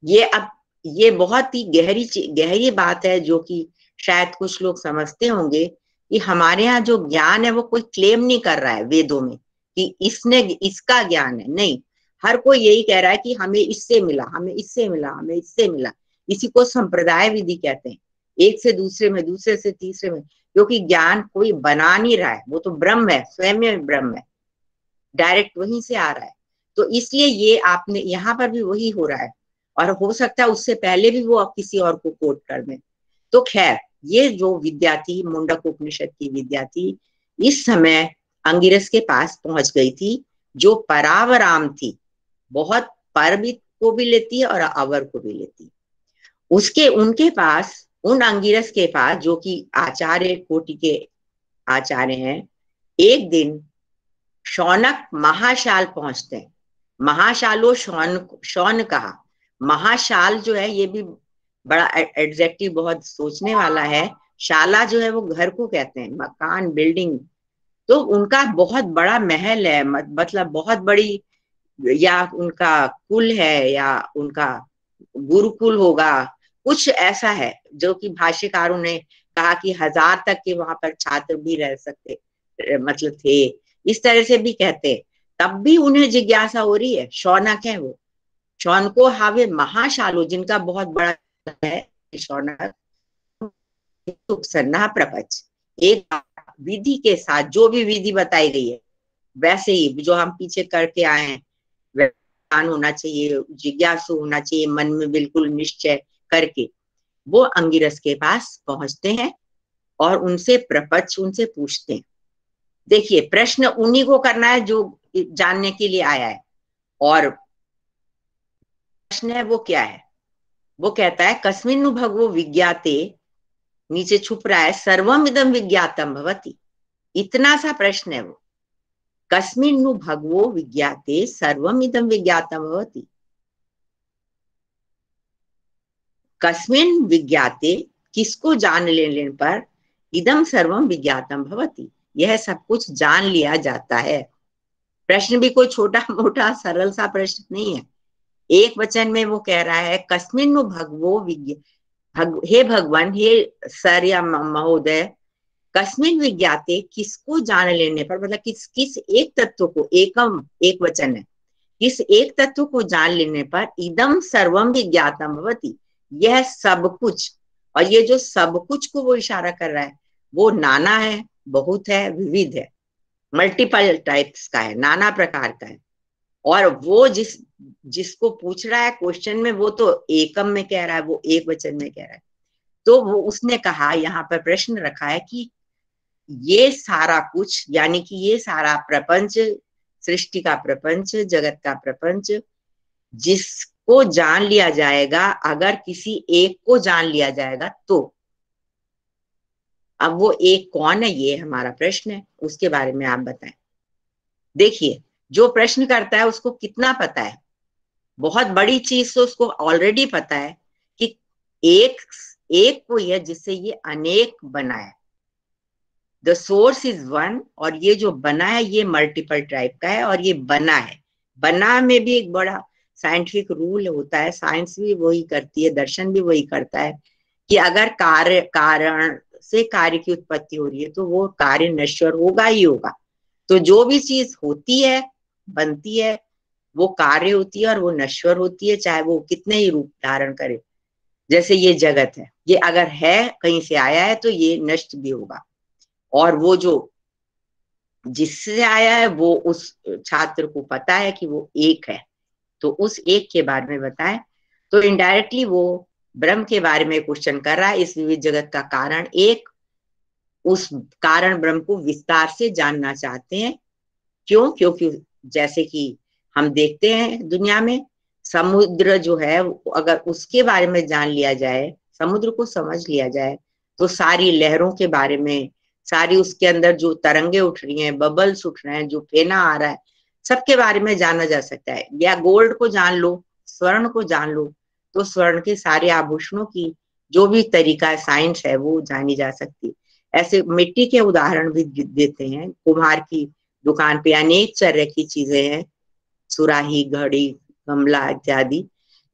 ये अब, ये बहुत ही गहरी गहरी बात है, जो कि शायद कुछ लोग समझते होंगे कि हमारे यहाँ जो ज्ञान है, वो कोई क्लेम नहीं कर रहा है वेदों में, कि इसने, इसका ज्ञान है। नहीं, हर कोई यही कह रहा है कि हमें इससे मिला, हमें इससे मिला, हमें इससे मिला। इसी को संप्रदाय विधि कहते हैं। एक से दूसरे में, दूसरे से तीसरे में, क्योंकि ज्ञान कोई बना नहीं रहा है। वो तो ब्रह्म है, स्वयं में ब्रह्म है। डायरेक्ट वहीं से आ रहा है। तो इसलिए ये आपने, यहाँ पर भी वही हो रहा है। और हो सकता है उससे पहले भी वो आप किसी और को कोट कर दें। तो खैर, ये जो विद्या थी मुंडक उपनिषद की विद्या थी इस समय अंगिरस के पास पहुँच गई थी, जो परावराम थी। बहुत पर भी को भी लेती है और अवर को भी लेती उसके, उनके पास उन अंगिरस के पास, जो कि आचार्य कोटि के आचार्य हैं, एक दिन शौनक महाशाल पहुँचते हैं। महाशालो शौन शौन कहा। महाशाल जो है, ये भी बड़ा एडजेक्टिव बहुत सोचने वाला है। शाला जो है, वो घर को कहते हैं, मकान बिल्डिंग तो उनका बहुत बड़ा महल है मतलब बहुत बड़ी, या उनका कुल है, या उनका गुरुकुल होगा कुछ ऐसा है जो कि भाष्यकारों ने कहा कि हज़ार तक के वहाँ पर छात्र भी रह सकते मतलब थे। इस तरह से भी कहते तब भी उन्हें जिज्ञासा हो रही है, शौनक है वो। शौनको हावे महाशालु, जिनका बहुत बड़ा है, शौनक। सन्ना प्रपंच। एक विधि के साथ जो भी विधि बताई गई है, वैसे ही जो हम पीछे करके आए हैं होना चाहिए, जिज्ञासु होना चाहिए, मन में बिल्कुल निश्चय करके वो अंगिरस के पास पहुँचते हैं और उनसे प्रपंच उनसे पूछते हैं। देखिए, प्रश्न उन्हीं को करना है जो जानने के लिए आया है। और प्रश्न है, वो क्या है? वो कहता है कस्मिन भगवो विज्ञाते, नीचे छुप रहा है, सर्वम इदम विज्ञातम भवती। इतना सा प्रश्न है वो। कस्मिन भगवो विज्ञाते, सर्वम इदम विज्ञातम भवती। कस्मिन विज्ञाते किसको जान लेने पर? इदम सर्वम विज्ञातम भवती। यह सब कुछ जान लिया जाता है। प्रश्न भी कोई छोटा मोटा सरल सा प्रश्न नहीं है। एक वचन में वो कह रहा है कस्मिन भगवो विज्ञ भग, हे भगवान हे सर या महोदय कस्मिन विज्ञाते किसको जान लेने पर? मतलब किस किस एक तत्व को? एकम एक वचन है। किस एक तत्व को जान लेने पर? इदम सर्वम विज्ञातम भवती। यह सब कुछ, और ये जो सब कुछ को वो इशारा कर रहा है, वो नाना है, बहुत है, विविध है मल्टीपल टाइप्स का है, नाना प्रकार का है। और वो जिस, जिसको पूछ रहा है क्वेश्चन में, वो तो एकम में कह रहा है, वो एक वचन में कह रहा है। तो वो, उसने कहा, यहाँ पर प्रश्न रखा है कि ये सारा कुछ, यानी कि ये सारा प्रपंच, सृष्टि का प्रपंच, जगत का प्रपंच जिसको जान लिया जाएगा, अगर किसी एक को जान लिया जाएगा तो। अब वो एक कौन है, ये हमारा प्रश्न है, उसके बारे में आप बताएँ। देखिए, जो प्रश्न करता है उसको कितना पता है? बहुत बड़ी चीज़ तो उसको ऑलरेडी पता है कि एक एक कोई है जिससे ये अनेक बना है। द सोर्स इज़ वन और ये जो बना है, ये मल्टीपल टाइप का है और ये बना है। बना में भी एक बड़ा साइंटिफिक रूल होता है साइंस भी वही करती है, दर्शन भी वही करता है कि अगर कार्य, कारण से कार्य की उत्पत्ति हो रही है तो वो कार्य नश्वर होगा ही होगा। तो जो भी चीज़ होती है, बनती है, वो कार्य होती है और वो नश्वर होती है, चाहे वो कितने ही रूप धारण करे। जैसे ये जगत है, ये अगर है, कहीं से आया है तो ये नष्ट भी होगा। और वो जो जिससे आया है, वो उस छात्र को पता है कि वो एक है। तो उस एक के बारे में बताएँ। तो इनडायरेक्टली वो ब्रह्म के बारे में क्वेश्चन कर रहा है, इस विविध जगत का कारण एक, उस कारण ब्रह्म को विस्तार से जानना चाहते हैं। क्यों? क्योंकि जैसे कि हम देखते हैं दुनिया में, समुद्र जो है, अगर उसके बारे में जान लिया जाए, समुद्र को समझ लिया जाए तो सारी लहरों के बारे में, सारी उसके अंदर जो तरंगे उठ रही हैं बबल्स उठ रहे हैं, जो फेना आ रहा है सबके बारे में जाना जा सकता है। या गोल्ड को जान लो, स्वर्ण को जान लो तो स्वर्ण के सारे आभूषणों की जो भी तरीका साइंस है, वो जानी जा सकती ऐसे मिट्टी के उदाहरण भी देते हैं। कुम्हार की दुकान पे अनेक तरह की चीज़ें हैं, सुराही, घड़ी, गमला इत्यादि।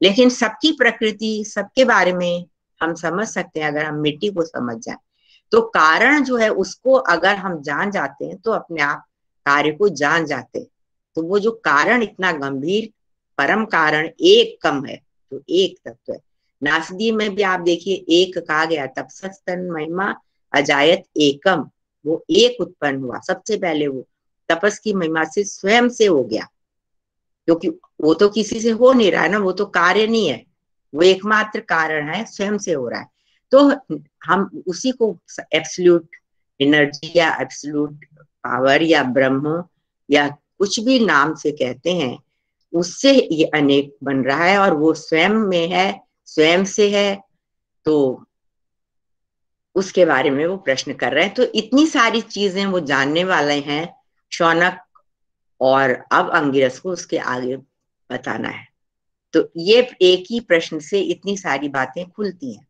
लेकिन सबकी प्रकृति, सबके बारे में हम समझ सकते हैं, अगर हम मिट्टी को समझ जाए। तो कारण जो है, उसको अगर हम जान जाते हैं तो अपने आप कार्य को जान जाते हैं। तो वो जो कारण इतना गंभीर, परम कारण एक कम है तो एक तत्व है। नासदी में भी आप देखिए, एक कहा गया तब सस्तन महिमा अजायत एकम। वो एक उत्पन्न हुआ, सबसे पहले वो, तपस की महिमा से स्वयं से हो गया। क्योंकि वो तो किसी से हो नहीं रहा है ना, वो तो कार्य नहीं है। वो एकमात्र कारण है, स्वयं से हो रहा है। तो हम उसी को एब्सल्यूट एनर्जी या एब्सल्यूट पावर या ब्रह्म या कुछ भी नाम से कहते हैं, उससे ये अनेक बन रहा है और वो स्वयं में है, स्वयं से है तो उसके बारे में वो प्रश्न कर रहे हैं। तो इतनी सारी चीज़ें वो जानने वाले हैं, शौनक और अब अंगिरस को उसके आगे बताना है। तो ये एक ही प्रश्न से इतनी सारी बातें खुलती हैं।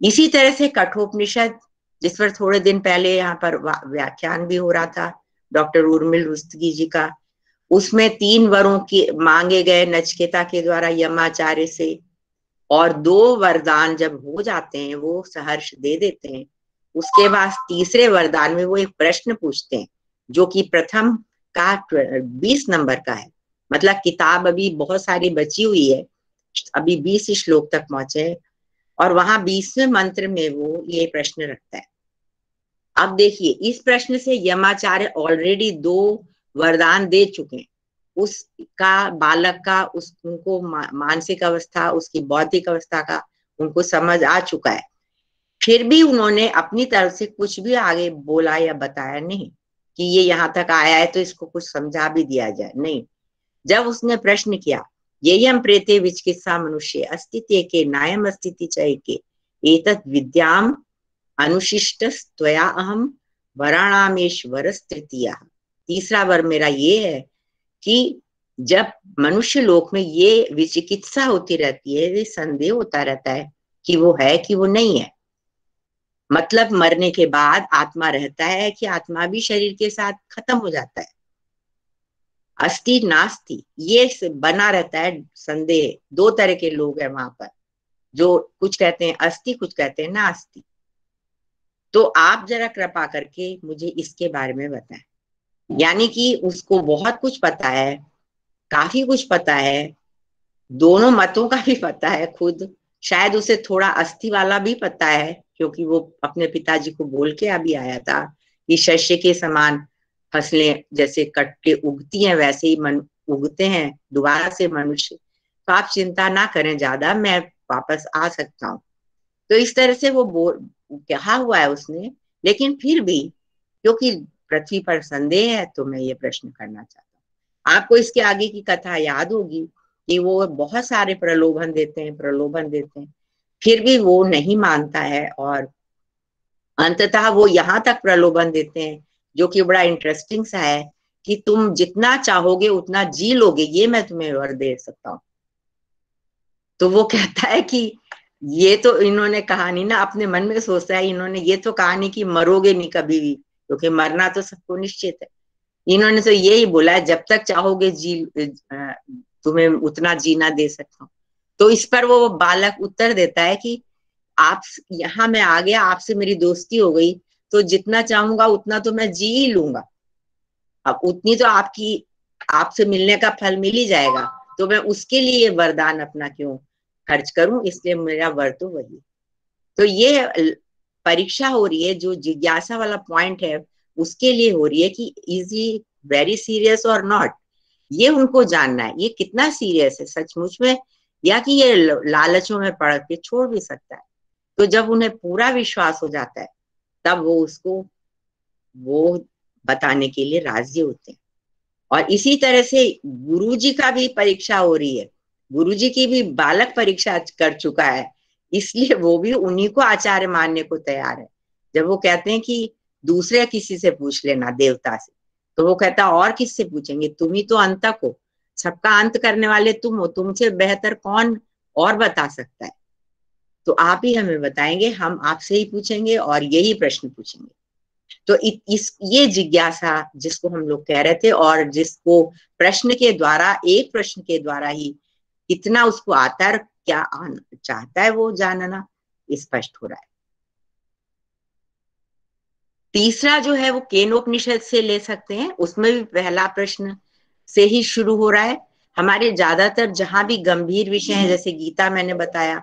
इसी तरह से कठोपनिषद, जिस पर थोड़े दिन पहले यहाँ पर व्याख्यान भी हो रहा था, डॉक्टर उर्मिल रुस्तगी जी का उसमें तीन वरों के मांगे गए नचकेता के द्वारा यमाचार्य से। और दो वरदान जब हो जाते हैं, वो सहर्ष दे देते हैं। उसके बाद तीसरे वरदान में वो एक प्रश्न पूछते हैं, जो कि प्रथम का बीस नंबर का है। मतलब किताब अभी बहुत सारी बची हुई है, अभी बीस श्लोक तक पहुँचे और वहाँ बीसवें मंत्र में वो ये प्रश्न रखता है। अब देखिए, इस प्रश्न से यमाचार्य ऑलरेडी दो वरदान दे चुके हैं। उसका बालक का, उस उनको मानसिक अवस्था, उसकी बौद्धिक अवस्था का उनको समझ आ चुका है। फिर भी उन्होंने अपनी तरफ़ से कुछ भी आगे बोला या बताया नहीं कि ये यहाँ तक आया है तो इसको कुछ समझा भी दिया जाए। नहीं। जब उसने प्रश्न किया ये हम प्रेते विचिकित्सा मनुष्य, अस्तित्व के नायम अस्तित्व चय के एतत् विद्याम अनुशिष्ट त्वया अहम वराणामेश्वर तृतीया तीसरा वर मेरा ये है कि जब मनुष्य लोक में ये विचिकित्सा होती रहती है, ये संदेह होता रहता है कि वो है कि वो नहीं है। मतलब मरने के बाद आत्मा रहता है कि आत्मा भी शरीर के साथ खत्म हो जाता है। अस्थि नास्ति, ये बना रहता है संदेह। दो तरह के लोग हैं वहाँ पर, जो कुछ कहते हैं अस्थि, कुछ कहते हैं नास्ति। तो आप जरा कृपा करके मुझे इसके बारे में बताएँ। यानी कि उसको बहुत कुछ पता है, काफ़ी कुछ पता है, दोनों मतों का भी पता है खुद। शायद उसे थोड़ा अस्थि वाला भी पता है, क्योंकि वो अपने पिताजी को बोल के अभी आया था कि शस्य के समान फ़सलें जैसे कट के उगती हैं, वैसे ही मन उगते हैं, दोबारा से मनुष्य तो आप चिंता ना करें ज़्यादा, मैं वापस आ सकता हूँ। तो इस तरह से वो बोल कहा हुआ है उसने, लेकिन फिर भी, क्योंकि पृथ्वी पर संदेह है तो मैं ये प्रश्न करना चाहता हूँ। आपको इसके आगे की कथा याद होगी कि वो बहुत सारे प्रलोभन देते हैं, प्रलोभन देते हैं। फिर भी वो नहीं मानता है और अंततः वो यहाँ तक प्रलोभन देते हैं, जो कि बड़ा इंटरेस्टिंग सा है कि तुम जितना चाहोगे, उतना जी लोगे, ये मैं तुम्हें वर दे सकता हूँ। तो वो कहता है कि ये तो इन्होंने कहानी ना, अपने मन में सोचता है, इन्होंने ये तो कहानी कि मरोगे नहीं कभी भी। क्योंकि तो मरना तो सबको निश्चित है। इन्होंने तो यही बोला जब तक चाहोगे जी तुम्हें उतना जीना दे सकता हूँ। तो इस पर वो बालक उत्तर देता है कि आप यहाँ मैं आ गया, आपसे मेरी दोस्ती हो गई तो जितना चाहूँगा उतना तो मैं जी ही लूँगा। अब उतनी तो आपकी, आपसे मिलने का फल मिल ही जाएगा। तो मैं उसके लिए वरदान अपना क्यों खर्च करूँ? इसलिए मेरा वर तो वही। तो ये परीक्षा हो रही है, जो जिज्ञासा वाला पॉइंट है, उसके लिए हो रही है कि इज़ ही वेरी सीरियस और नॉट ये उनको जानना है। ये कितना सीरियस है सचमुच में? या कि ये लालचों में पड़ के छोड़ भी सकता है? तो जब उन्हें पूरा विश्वास हो जाता है, तब वो उसको, वो बताने के लिए राज़ी होते हैं। और इसी तरह से गुरु जी का भी परीक्षा हो रही है। गुरु जी की भी बालक परीक्षा कर चुका है। इसलिए वो भी उन्हीं को आचार्य मानने को तैयार है। जब वो कहते हैं कि दूसरे किसी से पूछ लेना, देवता से तो वो कहता और किससे पूछेंगे? तुम ही तो अंत हो सबका अंत करने वाले तुम हो। तुमसे बेहतर कौन और बता सकता है? तो आप ही हमें बताएँगे, हम आपसे ही पूछेंगे और यही प्रश्न पूछेंगे। तो इस, ये जिज्ञासा जिसको हम लोग कह रहे थे और जिसको प्रश्न के द्वारा, एक प्रश्न के द्वारा ही कितना उसको आता है क्या चाहता है वो जानना स्पष्ट हो रहा है। तीसरा जो है वो केनोपनिषद से ले सकते हैं, उसमें भी पहला प्रश्न से ही शुरू हो रहा है। हमारे ज़्यादातर जहाँ भी गंभीर विषय है, जैसे गीता मैंने बताया,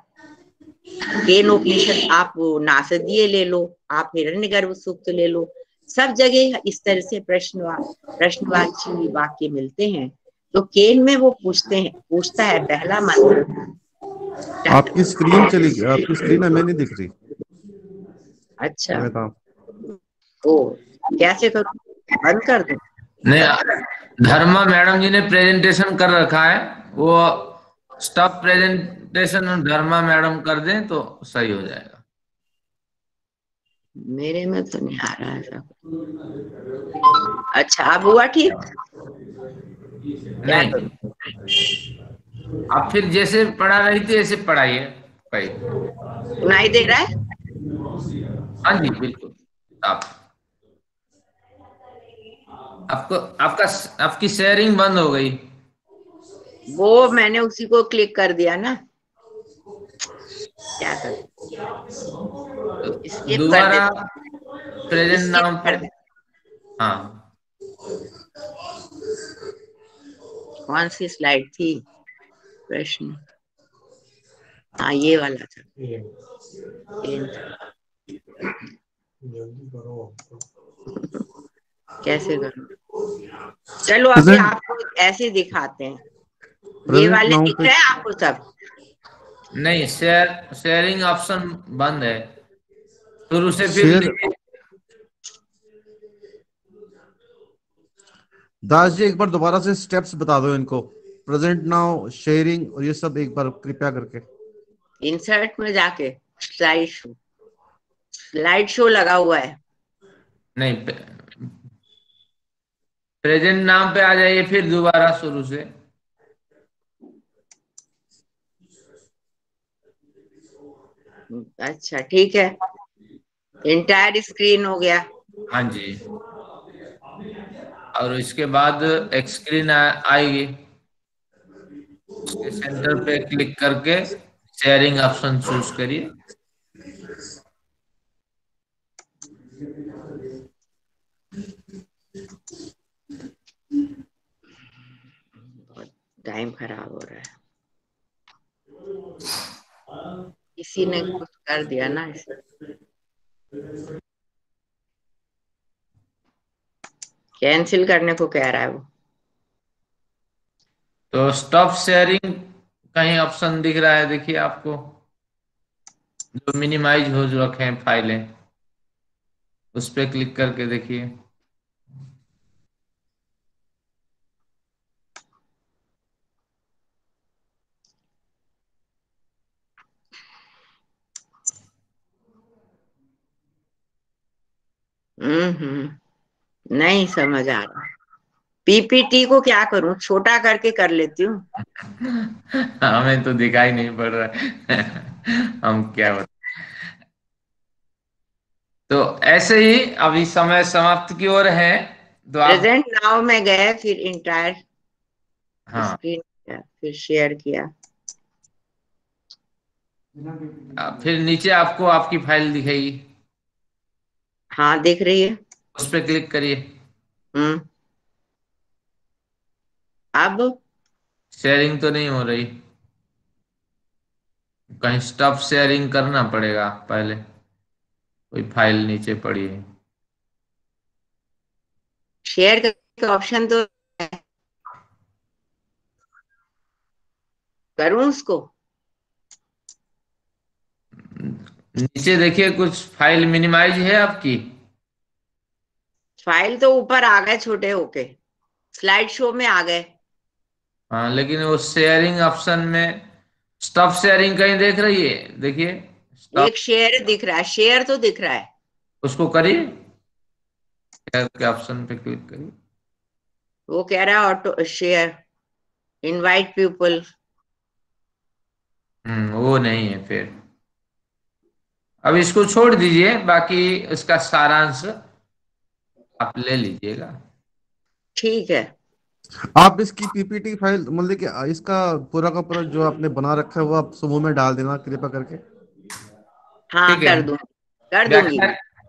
केनोपनिषद आप नासदीय ले लो, आप हिरण्य गर्भ सूक्त ले लो, सब जगह इस तरह से प्रश्न प्रश्नवाची वाक्य मिलते हैं। तो केन में वो पूछते हैं, पूछता है, पहला मंत्र आपकी स्क्रीन चली गई आपकी स्क्रीन हमें नहीं दिख रही। अच्छा। ओ कैसे करूँ? बंद कर दो? नहीं धर्मा मैडम जी ने प्रेजेंटेशन कर रखा है वो स्टॉप प्रेजेंटेशन धर्मा मैडम कर दें तो सही हो जाएगा। मेरे में तो नहीं आ रहा है अच्छा अब हुआ ठीक? नहीं। आप फिर जैसे पढ़ा रही थी ऐसे पढ़ाइए सुनाई दे रहा है? हाँ जी बिल्कुल। आप। आपको आपका आपकी शेयरिंग बंद हो गई। वो मैंने उसी को क्लिक कर दिया ना। क्या कर तो दोबारा प्रेजेंट नाम पर हाँ। कौन सी स्लाइड थी? प्रश्न। हाँ ये वाला था। कैसे करूँ? चलो अभी आपको ऐसे दिखाते हैं। ये वाले दिख रहे हैं आपको सब? नहीं शेयर शेयरिंग ऑप्शन बंद है। शुरू से फिर दास जी एक बार दोबारा से स्टेप्स बता दो इनको। प्रेजेंट नाउ शेयरिंग और ये सब एक बार कृपया करके। इंसर्ट में जाके स्लाइड शो स्लाइड शो लगा हुआ है। नहीं प्रेजेंट नाम पे आ जाइए फिर दोबारा शुरू से। अच्छा ठीक है। इंटायर स्क्रीन हो गया। हाँ जी। और इसके बाद एक स्क्रीन आएगी। सेंटर पे क्लिक करके शेयरिंग ऑप्शन चूज़ करिए। टाइम खराब हो रहा है। किसी ने कुछ कर दिया ना इसे कैंसिल करने को कह रहा है वो। तो स्टॉप शेयरिंग कहीं ऑप्शन दिख रहा है, देखिए आपको। जो मिनिमाइज हो जो रखे हैं फाइलें उस पर क्लिक करके देखिए। हम्म नहीं समझ आ रहा। पीपीटी को क्या करूँ? छोटा करके कर लेती हूँ। हमें तो दिखाई नहीं पड़ रहा हम क्या बता तो ऐसे ही अभी समय समाप्त की ओर है। तो प्रेजेंट नाउ में गए फिर इंटायर हाँ। स्क्रीन फिर शेयर किया। फिर नीचे आपको आपकी फ़ाइल दिखेगी। हाँ दिख रही है। उस पर क्लिक करिए। हम्म। अब शेयरिंग तो नहीं हो रही। कहीं स्टफ़ शेयरिंग करना पड़ेगा पहले। कोई फ़ाइल नीचे पड़ी है। शेयर का ऑप्शन तो करूँ उसको? नीचे देखिए कुछ फ़ाइल मिनिमाइज है आपकी? फ़ाइल तो ऊपर आ गए छोटे होके। स्लाइड शो में आ गए। हाँ लेकिन वो शेयरिंग ऑप्शन में स्टफ़ शेयरिंग कहीं देख रही है? देखिए एक शेयर दिख रहा है शेयर तो दिख रहा है। उसको करिए। शेयर के ऑप्शन पे क्लिक करिए। वो कह रहा है ऑटो शेयर इनवाइट पीपल हम्म वो नहीं है फिर। अब इसको छोड़ दीजिए बाकी इसका सारांश आप ले लीजिएगा। ठीक है। आप इसकी पीपीटी फ़ाइल मतलब कि इसका पूरा का पूरा जो आपने बना रखा है वो आप समूह में डाल देना कृपया करके। हाँ कर दूँ कर दूँगी।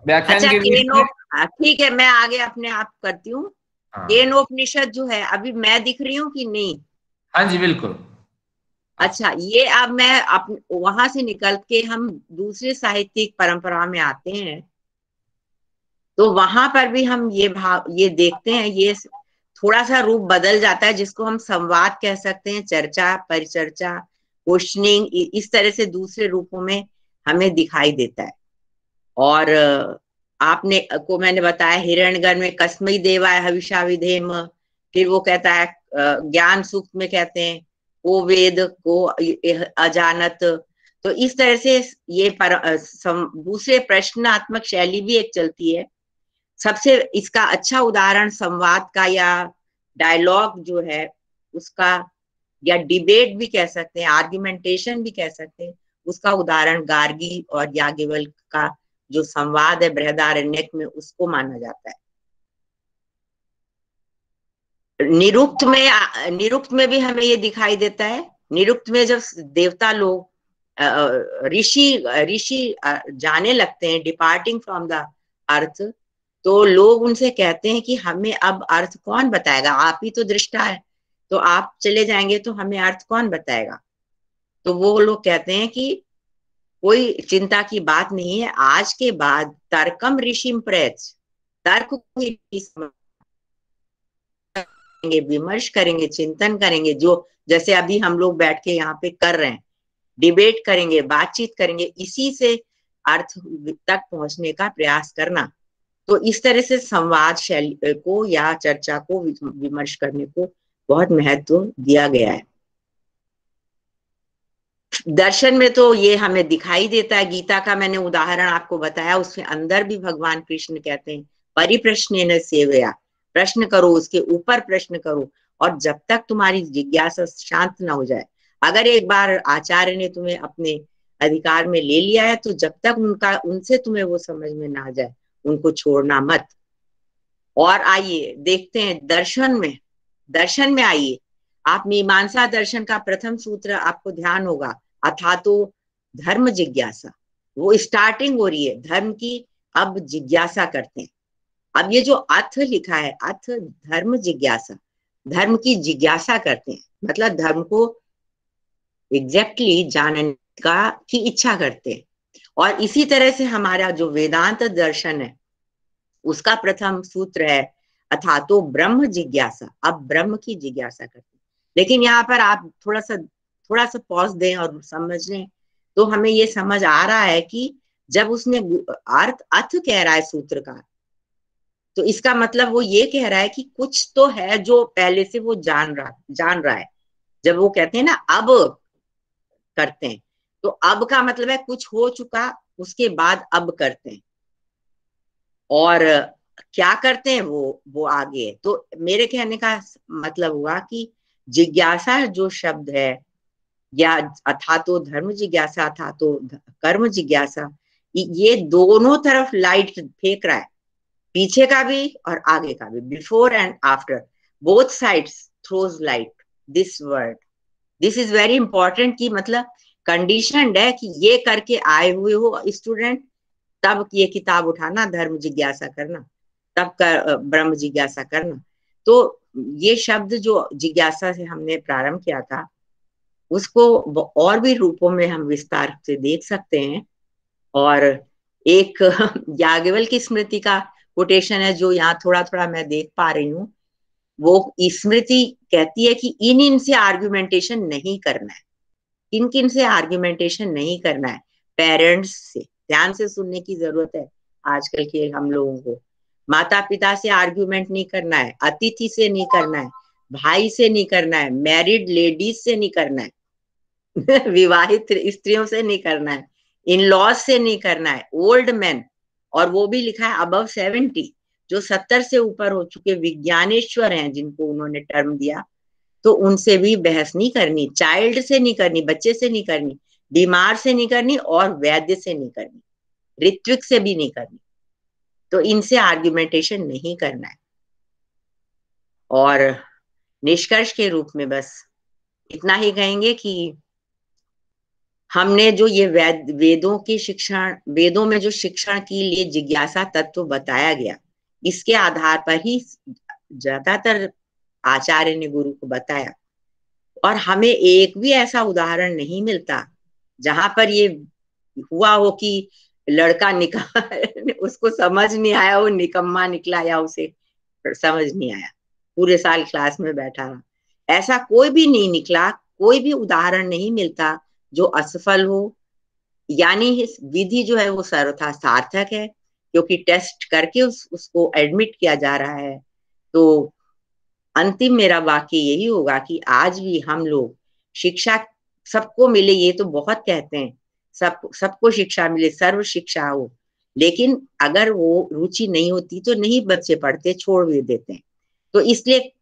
अच्छा केनो हाँ, ठीक है मैं आगे अपने आप करती हूँ। हाँ। केनोपनिषद जो है अभी मैं दिख रही हूँ कि नहीं? हाँ जी बिल्कुल। अच्छा ये अब मैं अप वहाँ से निकल के हम दूसरे साहित्यिक परंपरा में आते हैं। तो वहाँ पर भी हम ये भाव ये देखते हैं ये थोड़ा सा रूप बदल जाता है जिसको हम संवाद कह सकते हैं चर्चा परिचर्चा क्वेश्चनिंग इस तरह से दूसरे रूपों में हमें दिखाई देता है। और आपने को मैंने बताया हिरणगढ़ में कस्मई देवाय हविषा विधेम फिर वो कहता है ज्ञान सूक्त में कहते हैं को वेद को अजानत। तो इस तरह से ये पर, दूसरे प्रश्नात्मक शैली भी एक चलती है। सबसे इसका अच्छा उदाहरण संवाद का या डायलॉग जो है, उसका या डिबेट भी कह सकते हैं आर्ग्यूमेंटेशन भी कह सकते हैं, उसका उदाहरण गार्गी और याज्ञवल का जो संवाद है बृहदारण्यक में, उसको माना जाता है। निरुक्त में निरुक्त में भी हमें ये दिखाई देता है। निरुक्त में जब देवता लोग ऋषि ऋषि जाने लगते हैं डिपार्टिंग फ्रॉम द अर्थ तो लोग उनसे कहते हैं कि हमें अब अर्थ कौन बताएगा? आप ही तो दृष्टा है। तो आप चले जाएँगे तो हमें अर्थ कौन बताएगा? तो वो लोग कहते हैं कि कोई चिंता की बात नहीं है। आज के बाद तर्कम ऋषि प्रेत तर्क करेंगे, विमर्श करेंगे, चिंतन करेंगे, जो जैसे अभी हम लोग बैठ के यहाँ पे कर रहे हैं। डिबेट करेंगे, बातचीत करेंगे, इसी से अर्थ तक पहुँचने का प्रयास करना। तो इस तरह से संवाद शैली को या चर्चा को विमर्श करने को बहुत महत्व दिया गया है। दर्शन में तो ये हमें दिखाई देता है। गीता का मैंने उदाहरण आपको बताया, उसके अंदर भी भगवान कृष्ण कहते हैं, परिप्रश्न न सेवया, प्रश्न करो, उसके ऊपर प्रश्न करो और जब तक तुम्हारी जिज्ञासा शांत ना हो जाए। अगर एक बार आचार्य ने तुम्हें अपने अधिकार में ले लिया है तो जब तक उनका, उनसे तुम्हें वो समझ में ना आ जाए। उनको छोड़ना मत। और आइए, देखते हैं दर्शन में दर्शन में आइए। आप मीमांसा दर्शन का प्रथम सूत्र आपको ध्यान होगा। अथा तो धर्म जिज्ञासा। वो स्टार्टिंग हो रही है। धर्म की अब जिज्ञासा करते हैं। अब ये जो अथ लिखा है, अथ धर्म जिज्ञासा। धर्म की जिज्ञासा करते हैं। मतलब धर्म को एग्जैक्टली exactly जानने का की इच्छा करते हैं। और इसी तरह से हमारा जो वेदांत दर्शन है, उसका प्रथम सूत्र है अथा तो ब्रह्म जिज्ञासा। अब ब्रह्म की जिज्ञासा करते हैं। लेकिन यहाँ पर आप थोड़ा सा थोड़ा सा पॉज दें और समझ लें तो हमें ये समझ आ रहा है कि जब उसने अर्थ अर्थ कह रहा है सूत्र का तो इसका मतलब वो ये कह रहा है कि कुछ तो है जो पहले से वो जान रहा जान रहा है। जब वो कहते हैं ना, अब करते हैं तो अब का मतलब है कुछ हो चुका, उसके बाद अब करते हैं। और क्या करते हैं वो वो आगे है। तो मेरे कहने का मतलब हुआ कि जिज्ञासा जो शब्द है, या अथा तो धर्म जिज्ञासा अथा तो कर्म जिज्ञासा ये दोनों तरफ़ लाइट फेंक रहा है। पीछे का भी और आगे का भी। Before and after both sides throws light this word this is very important कि मतलब कंडीशन है कि ये करके आए हुए हो स्टूडेंट, तब ये किताब उठाना, धर्म जिज्ञासा करना, तब कर ब्रह्म जिज्ञासा करना। तो ये शब्द जो जिज्ञासा से हमने प्रारंभ किया था, उसको और भी रूपों में हम विस्तार से देख सकते हैं। और एक याज्ञवल की स्मृति का कोटेशन है, जो यहाँ थोड़ा थोड़ा मैं देख पा रही हूँ। वो स्मृति कहती है कि इन इन से आर्ग्यूमेंटेशन नहीं करना है। किन किन से आर्ग्यूमेंटेशन नहीं करना है? पेरेंट्स से, ध्यान से सुनने की ज़रूरत है आजकल के हम लोगों को। माता पिता से आर्ग्यूमेंट नहीं करना है, अतिथि से नहीं करना है, भाई से नहीं करना है, मैरिड लेडीज़ से नहीं करना है, विवाहित स्त्रियों से नहीं करना है इन लॉज से नहीं करना है, ओल्ड मैन, और वो भी लिखा है अबव सेवेंटी जो सत्तर से ऊपर हो चुके विज्ञानेश्वर हैं जिनको उन्होंने टर्म दिया। तो उनसे भी बहस नहीं करनी चाइल्ड से नहीं करनी, बच्चे से नहीं करनी, बीमार से नहीं करनी और वैद्य से नहीं करनी, ऋत्विक से भी नहीं करनी। तो इनसे आर्ग्यूमेंटेशन नहीं करना है। और निष्कर्ष के रूप में बस इतना ही कहेंगे कि हमने जो ये वेद, वेदों की शिक्षण, वेदों में जो शिक्षण के लिए जिज्ञासा तत्व बताया गया, इसके आधार पर ही ज़्यादातर आचार्य ने गुरु को बताया। और हमें एक भी ऐसा उदाहरण नहीं मिलता जहाँ पर ये हुआ हो कि लड़का निकल उसको समझ नहीं आया वो निकम्मा निकला या उसे समझ नहीं आया। पूरे साल क्लास में बैठा रहा। ऐसा कोई भी नहीं निकला कोई भी उदाहरण नहीं मिलता जो असफल हो। यानी विधि जो है वो सर्वथा सार्थक है क्योंकि टेस्ट करके उस, उसको एडमिट किया जा रहा है। तो अंतिम मेरा वाक्य यही होगा कि आज भी हम लोग शिक्षा सबको मिले, ये तो बहुत कहते हैं। सब, सबको शिक्षा मिले, सर्व शिक्षा हो। लेकिन अगर वो रुचि नहीं होती तो नहीं बच्चे पढ़ते, छोड़ भी देते हैं। तो इसलिए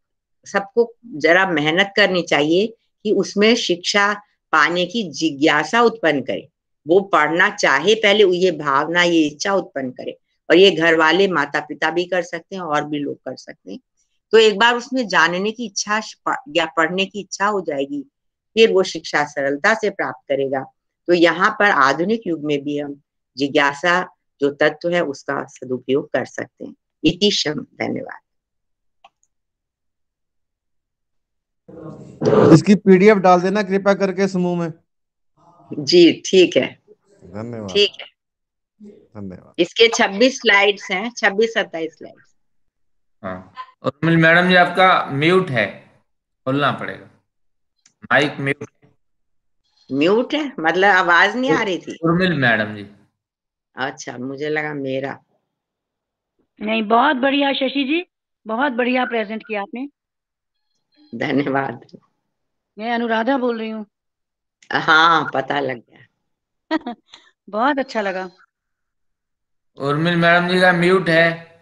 सबको जरा मेहनत करनी चाहिए कि उसमें शिक्षा पाने की जिज्ञासा उत्पन्न करे। वो पढ़ना चाहे पहले, ये भावना, ये इच्छा उत्पन्न करे। और ये घर वाले माता पिता भी कर सकते हैं, और भी लोग कर सकते हैं। तो एक बार उसमें जानने की इच्छा या पढ़ने की इच्छा हो जाएगी फिर वो शिक्षा सरलता से प्राप्त करेगा। तो यहाँ पर आधुनिक युग में भी हम जिज्ञासा जो तत्व है उसका सदुपयोग कर सकते हैं। इति शम धन्यवाद। इसकी पीडीएफ डाल देना कृपया करके समूह में। जी ठीक है। धन्यवाद। ठीक है। धन्यवाद। इसके 26 स्लाइड्स हैं 26 27 स्लाइड्स हाँ। और मैडम जी आपका म्यूट है खोलना पड़ेगा। माइक म्यूट म्यूट है? मतलब आवाज़ नहीं आ रही थी? उर्मिल मैडम जी। अच्छा मुझे लगा मेरा। नहीं बहुत बढ़िया शशि जी बहुत बढ़िया प्रेजेंट किया आपने। धन्यवाद। मैं अनुराधा बोल रही हूँ। हाँ पता लग गया। बहुत अच्छा लगा। उर्मिल मैडम जी का म्यूट है।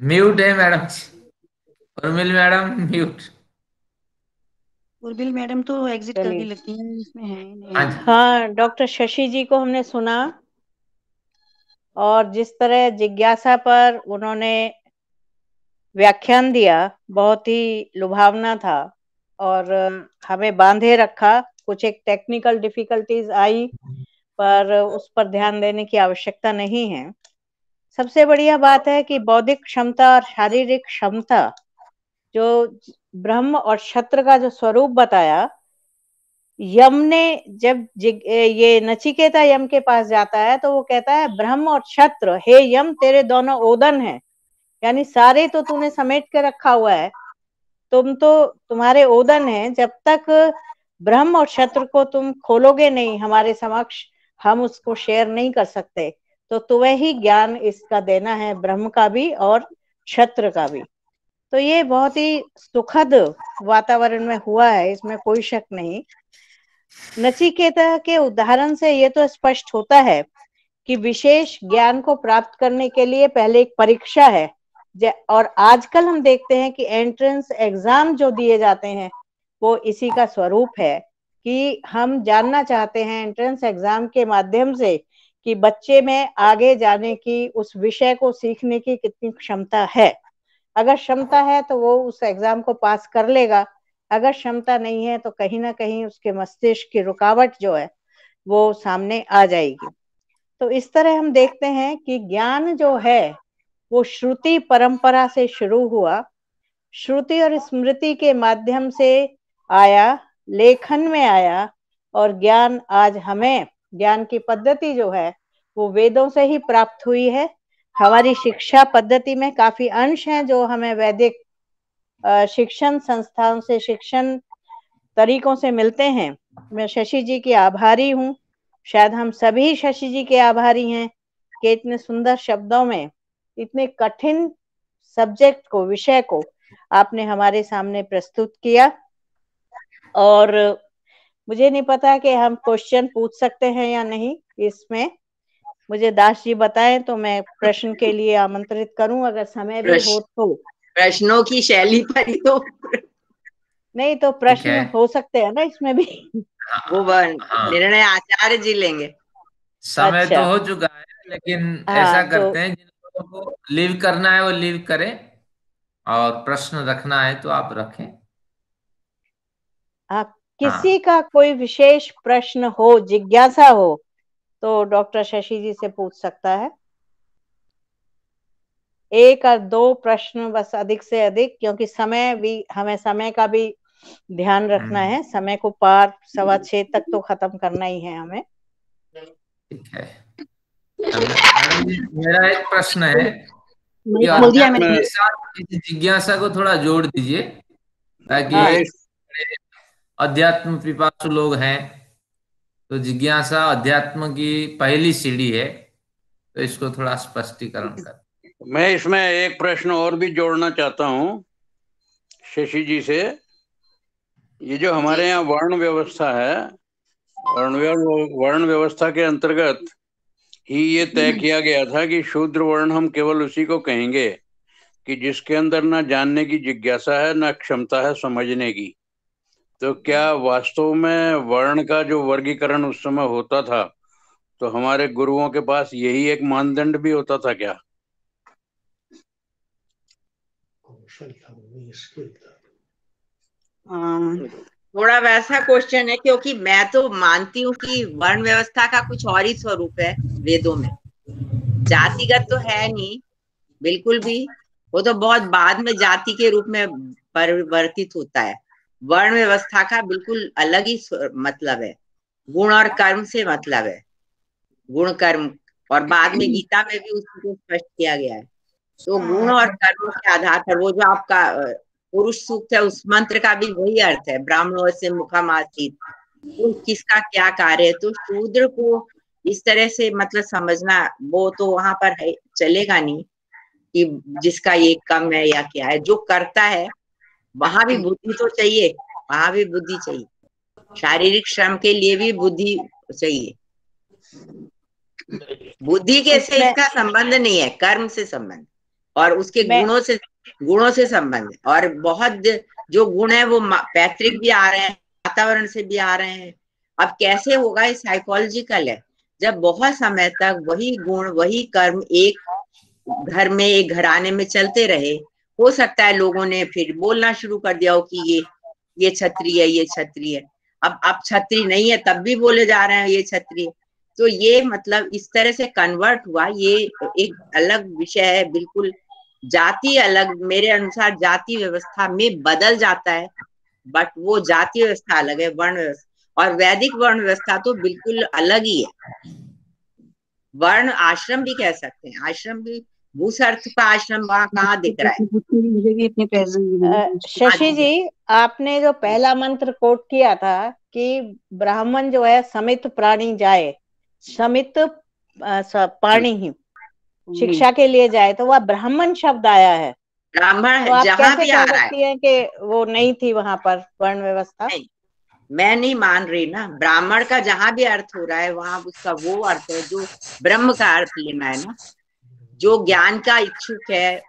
म्यूट है madam Urmil madam mute Urmil madam तो एग्जिट करके लगती हैं इसमें है हाँ हाँ डॉक्टर शशि जी को हमने सुना। और जिस तरह जिज्ञासा पर उन्होंने व्याख्यान दिया बहुत ही लुभावना था। और हमें बांधे रखा कुछ एक टेक्निकल डिफिकल्टीज आई पर उस पर ध्यान देने की आवश्यकता नहीं है। सबसे बढ़िया बात है कि बौद्धिक क्षमता और शारीरिक क्षमता जो ब्रह्म और क्षत्र का जो स्वरूप बताया, यम ने जब ये नचिकेता यम के पास जाता है तो वो कहता है, ब्रह्म और क्षत्र, हे यम, तेरे दोनों ओदन है। यानी सारे तो तूने समेट के रखा हुआ है, तुम तो तुम्हारे ओदन है, जब तक ब्रह्म और क्षत्र को तुम खोलोगे नहीं, हमारे समक्ष हम उसको शेयर नहीं कर सकते। तो तुम्हें ही ज्ञान इसका देना है, ब्रह्म का भी और क्षत्र का भी। तो ये बहुत ही सुखद वातावरण में हुआ है, इसमें कोई शक नहीं। नचिकेता के उदाहरण से ये तो स्पष्ट होता है कि विशेष ज्ञान को प्राप्त करने के लिए पहले एक परीक्षा है। और आजकल हम देखते हैं कि एंट्रेंस एग्ज़ाम जो दिए जाते हैं, वो इसी का स्वरूप है कि हम जानना चाहते हैं एंट्रेंस एग्ज़ाम के माध्यम से कि बच्चे में आगे जाने की, उस विषय को सीखने की कितनी क्षमता है। अगर क्षमता है तो वो उस एग्ज़ाम को पास कर लेगा। अगर क्षमता नहीं है तो कहीं ना कहीं उसके मस्तिष्क की रुकावट जो है, वो सामने आ जाएगी। तो इस तरह हम देखते हैं कि ज्ञान जो है, वो श्रुति परंपरा से शुरू हुआ। श्रुति और स्मृति के माध्यम से आया, लेखन में आया और ज्ञान आज हमें ज्ञान की पद्धति जो है, वो वेदों से ही प्राप्त हुई है। हमारी शिक्षा पद्धति में काफ़ी अंश हैं जो हमें वैदिक शिक्षण संस्थाओं से, शिक्षण तरीकों से मिलते हैं। मैं शशि जी की आभारी हूँ। शायद हम सभी शशि जी के आभारी हैं कि इतने सुंदर शब्दों में, इतने कठिन सब्जेक्ट को, विषय को आपने हमारे सामने प्रस्तुत किया। और मुझे नहीं पता कि हम क्वेश्चन पूछ सकते हैं या नहीं इसमें। मुझे दास जी बताएँ तो मैं प्रश्न के लिए आमंत्रित करूँ अगर समय भी हो तो। प्रश्नों की शैली पर ही तो नहीं तो प्रश्न हो। सकते हैं ना इसमें भी। वो हाँ। निर्णय आचार्य जी लेंगे। समय तो अच्छा। तो हो चुका है लेकिन हाँ, ऐसा तो करते तो, हैं जिन लोगों को लीव करना है वो लीव करें। और प्रश्न रखना है तो आप रखें। आप किसी हाँ। का कोई विशेष प्रश्न हो जिज्ञासा हो तो डॉक्टर शशि जी से पूछ सकता है एक और दो प्रश्न बस अधिक से अधिक क्योंकि समय भी हमें समय का भी ध्यान रखना हम्म। है समय को पार सवा छह तक तो खत्म करना ही है हमें ठीक है मेरा एक प्रश्न है जिज्ञासा को थोड़ा जोड़ दीजिए ताकि हाँ। अध्यात्म पिपासु लोग हैं तो जिज्ञासा अध्यात्म की पहली सीढ़ी है तो इसको थोड़ा स्पष्टीकरण कर। मैं इसमें एक प्रश्न और भी जोड़ना चाहता हूँ शशि जी से। ये जो हमारे यहाँ वर्ण व्यवस्था है वर्ण वर्ण व्यवस्था के अंतर्गत ही ये तय किया गया था कि शूद्र वर्ण हम केवल उसी को कहेंगे कि जिसके अंदर ना जानने की जिज्ञासा है ना क्षमता है समझने की। तो क्या वास्तव में वर्ण का जो वर्गीकरण उस समय होता था तो हमारे गुरुओं के पास यही एक मानदंड भी होता था क्या? थोड़ा वैसा क्वेश्चन है, क्योंकि मैं तो मानती हूँ कि वर्ण व्यवस्था का कुछ और ही स्वरूप है वेदों में। जातिगत तो है नहीं, बिल्कुल भी। वो तो बहुत बाद में जाति के रूप में परिवर्तित होता है। वर्ण व्यवस्था का बिल्कुल अलग ही मतलब है। गुण और कर्म से मतलब है। गुण कर्म। और बाद में गीता में भी उसको स्पष्ट किया गया है। तो गुण और कर्म के आधार पर वो जो आपका पुरुष सूक्त है उस मंत्र का भी वही अर्थ है। ब्राह्मणों से मुखम आचित तो किसका क्या कार्य है? तो शूद्र को इस तरह से मतलब समझना वो तो वहाँ पर है चलेगा नहीं कि जिसका ये कम है या क्या है। जो करता है वहाँ भी बुद्धि तो चाहिए वहाँ भी बुद्धि चाहिए। शारीरिक श्रम के लिए भी बुद्धि चाहिए। बुद्धि के से इसका संबंध नहीं है कर्म से संबंध। और उसके गुणों से गुणों से संबंध। और बहुत जो गुण है वो पैतृक भी आ रहे हैं वातावरण से भी आ रहे हैं। अब कैसे होगा ये साइकोलॉजिकल है। जब बहुत समय तक वही गुण वही कर्म एक घर में एक घराने में चलते रहे हो सकता है लोगों ने फिर बोलना शुरू कर दिया हो कि ये ये छत्री है, ये छत्री है। अब अब छत्री नहीं है, तब भी बोले जा रहे हैं ये छत्री। है तो ये मतलब इस तरह से कन्वर्ट हुआ, ये एक अलग विषय है, बिल्कुल जाति अलग, मेरे अनुसार जाति व्यवस्था में बदल जाता है बट वो जाति व्यवस्था अलग है, वर्ण व्यवस्था। और वैदिक वर्ण व्यवस्था तो बिल्कुल अलग ही है। वर्ण आश्रम भी कह सकते हैं, आश्रम भी भूसर्थ का आश्रम वहाँ कहाँ दिख रहा है? शशि जी। आपने जो पहला मंत्र कोट किया था कि ब्राह्मण जो है समित प्राणी जाए समित पाणी ही। शिक्षा के लिए जाए तो वह ब्राह्मण शब्द आया है। ब्राह्मण तो जहाँ भी आ रहा है। कि वो नहीं थी वहाँ पर वर्ण व्यवस्था? मैं नहीं मान रही ना। ब्राह्मण का जहाँ भी अर्थ हो रहा है वहाँ उसका वो अर्थ है जो ब्रह्म का अर्थ लेना है ना। जो ज्ञान का इच्छुक है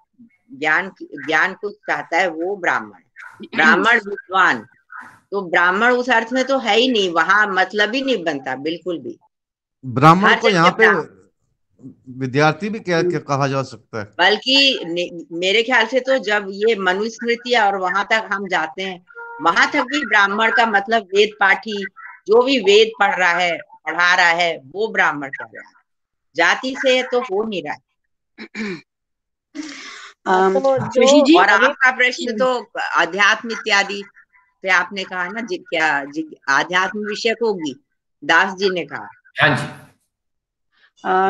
ज्ञान ज्ञान को चाहता है वो ब्राह्मण। ब्राह्मण विद्वान। तो ब्राह्मण उस अर्थ में तो है ही नहीं वहाँ मतलब ही नहीं बनता बिल्कुल भी। ब्राह्मण को यहाँ पे विद्यार्थी भी क्या, क्या कहा जा सकता है। बल्कि मेरे ख्याल से तो जब ये मनुस्मृति और वहाँ तक हम जाते हैं वहाँ तक भी ब्राह्मण का मतलब वेद पाठी जो भी वेद पढ़ रहा है पढ़ा रहा है वो ब्राह्मण कर रहा है जाति से तो हो नहीं रहा है। तो जी और आपका प्रश्न तो अध्यात्म इत्यादि पे आपने कहा ना जी क्या आध्यात्म विषय होगी दास जी ने कहा। हाँ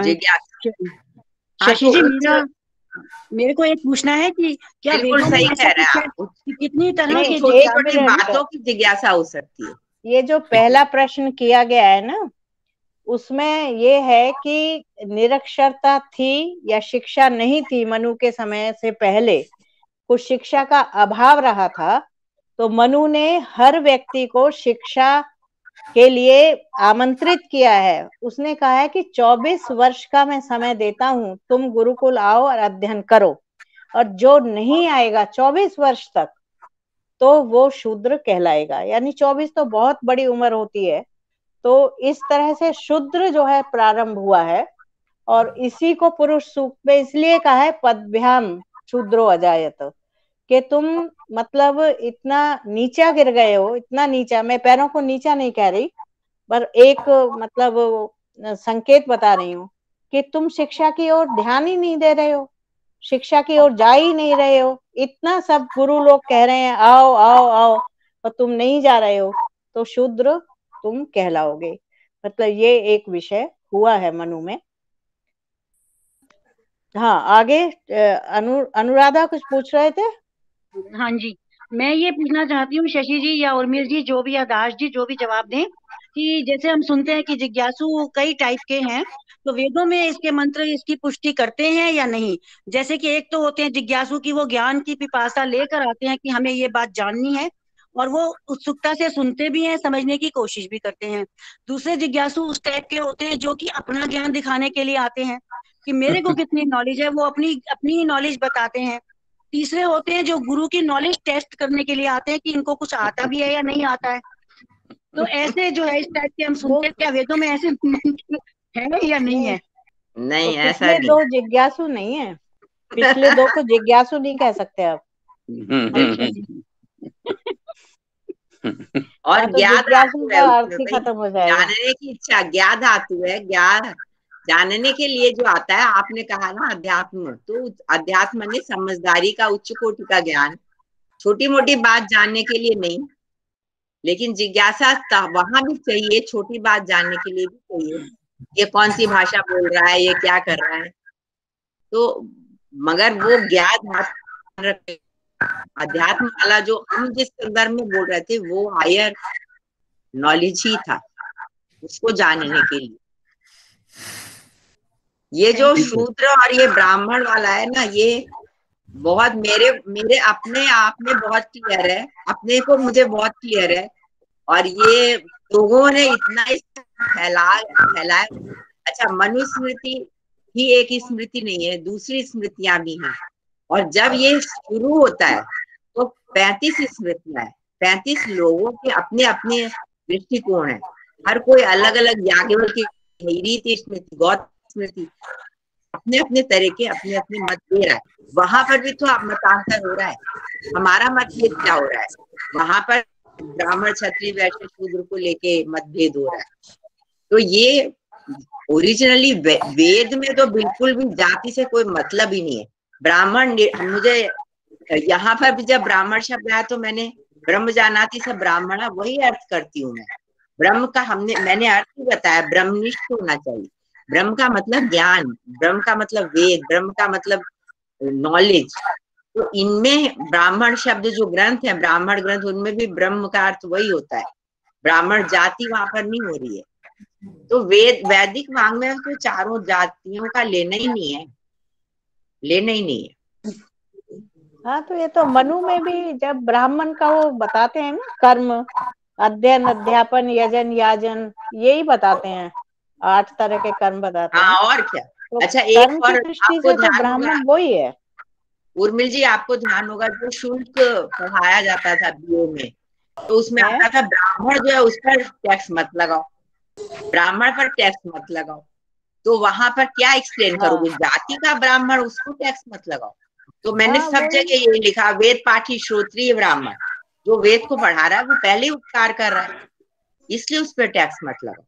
जी। शशि हाँ, जी तो मेरा मेरे को एक पूछना है कि क्या बिल्कुल सही कह रहे हैं है? आप। कितनी तरह की छोटी छोटी बातों की जिज्ञासा हो सकती है। ये जो पहला प्रश्न किया गया है ना उसमें ये है कि निरक्षरता थी या शिक्षा नहीं थी मनु के समय से पहले, कुछ शिक्षा का अभाव रहा था तो मनु ने हर व्यक्ति को शिक्षा के लिए आमंत्रित किया है। उसने कहा है कि 24 वर्ष का मैं समय देता हूँ, तुम गुरुकुल आओ और अध्ययन करो। और जो नहीं आएगा 24 वर्ष तक तो वो शूद्र कहलाएगा। यानी 24 तो बहुत बड़ी उम्र होती है तो इस तरह से शूद्र जो है प्रारंभ हुआ है और इसी को पुरुष सूक्त में इसलिए कहा है, पदभ्याम शूद्रो अजायत। कि तुम मतलब इतना नीचा गिर गए हो, इतना नीचा, मैं पैरों को नीचा नहीं कह रही, पर एक मतलब संकेत बता रही हूँ कि तुम शिक्षा की ओर ध्यान ही नहीं दे रहे हो, शिक्षा की ओर जा ही नहीं रहे हो। इतना सब गुरु लोग कह रहे हैं, आओ आओ आओ, और तुम नहीं जा रहे हो तो शूद्र तुम कहलाओगे। मतलब ये एक विषय हुआ है मनु में। हाँ आगे अनु, अनुराधा कुछ पूछ रहे थे? हाँ जी, मैं ये पूछना चाहती हूँ शशि जी या उर्मिल जी, जो भी या दास जी, जो भी जवाब दें, कि जैसे हम सुनते हैं कि जिज्ञासु कई टाइप के हैं तो वेदों में इसके मंत्र, इसकी पुष्टि करते हैं या नहीं? जैसे कि एक तो होते हैं जिज्ञासु की वो ज्ञान की पिपासा लेकर आते हैं कि हमें ये बात जाननी है और वो उत्सुकता से सुनते भी हैं समझने की कोशिश भी करते हैं। दूसरे जिज्ञासु उस टाइप के होते हैं जो कि अपना ज्ञान दिखाने के लिए आते हैं कि मेरे को कितनी नॉलेज है वो अपनी अपनी ही नॉलेज बताते हैं। तीसरे होते हैं जो गुरु की नॉलेज टेस्ट करने के लिए आते हैं कि इनको कुछ आता भी है या नहीं आता है। तो ऐसे जो है इस टाइप के हम सुनते हैं क्या वेदों में ऐसे है या नहीं है? नहीं तो ऐसा नहीं। दो जिज्ञासु नहीं है। पिछले दो को जिज्ञासु नहीं कह सकते आप। अच्छा जी और हाँ, तो ज्ञान धातु है खत्म जाएगा। जानने की इच्छा ज्ञान धातु है ज्ञान जानने के लिए जो आता है आपने कहा ना अध्यात्म तो अध्यात्म ने समझदारी का उच्च कोटि का ज्ञान छोटी मोटी बात जानने के लिए नहीं लेकिन जिज्ञासा वहाँ भी चाहिए छोटी बात जानने के लिए भी चाहिए ये कौन सी भाषा बोल रहा है ये क्या कर रहा है? तो मगर वो ज्ञान रखे अध्यात्म वाला जो हम जिस संदर्भ में बोल रहे थे वो हायर नॉलेज ही था उसको जानने के लिए। ये जो शूद्र और ये ब्राह्मण वाला है ना ये बहुत मेरे मेरे अपने आप में बहुत क्लियर है अपने को मुझे बहुत क्लियर है। और ये लोगों ने इतना फैला फैलाया। अच्छा मनुस्मृति ही एक स्मृति नहीं है दूसरी स्मृतियाँ भी हैं। और जब ये शुरू होता है तो पैंतीस स्मृतियाँ है। पैंतीस लोगों के अपने अपने दृष्टिकोण है। हर कोई अलग अलग याज्ञवल की रीति स्मृति, गौत स्मृति। अपने अपने तरीके अपने अपने मत दे रहा है। वहाँ पर भी तो आप मतांतर हो रहा है। हमारा मतभेद क्या हो रहा है? वहाँ पर ब्राह्मण, क्षत्रिय वैश्य शूद्र को लेके मतभेद हो रहा है। तो ये ओरिजिनली वेद में तो बिल्कुल भी जाति से कोई मतलब ही नहीं है। ब्राह्मण मुझे, यहाँ पर भी जब ब्राह्मण शब्द आया तो मैंने ब्रह्म जानाती से ब्राह्मण, वही अर्थ करती हूँ मैं। ब्रह्म का हमने, मैंने अर्थ ही बताया, ब्रह्मनिष्ठ होना चाहिए। ब्रह्म का मतलब ज्ञान, ब्रह्म का मतलब वेद, ब्रह्म का मतलब नॉलेज तो इनमें ब्राह्मण शब्द जो ग्रंथ है, ब्राह्मण ग्रंथ, उनमें भी ब्रह्म का अर्थ वही होता है। ब्राह्मण जाति वहाँ पर नहीं हो रही है। तो वेद, वैदिक वांग में तो चारों जातियों का लेना ही नहीं है। लेना ही नहीं है। हाँ तो ये तो मनु में भी जब ब्राह्मण का वो बताते हैं ना कर्म अध्ययन अध्यापन यजन याजन यही बताते हैं। आठ तरह के कर्म बताते हैं। हाँ और क्या? तो अच्छा एक और दृष्टि से तो ब्राह्मण वही है। उर्मिल जी आपको ध्यान होगा जो शुल्क पढ़ाया जाता था बीओ में तो उसमें? आता था ब्राह्मण जो है उस पर टैक्स मत लगाओ। ब्राह्मण पर टैक्स मत लगाओ। तो वहाँ पर क्या एक्सप्लेन हाँ। करोगे जाति का ब्राह्मण उसको टैक्स मत लगाओ। तो मैंने हाँ, सब जगह यही लिखा वेद पाठी श्रोत्रिय ब्राह्मण। जो वेद को पढ़ा रहा है वो पहले उपकार कर रहा है। इसलिए उस पर टैक्स मत लगाओ।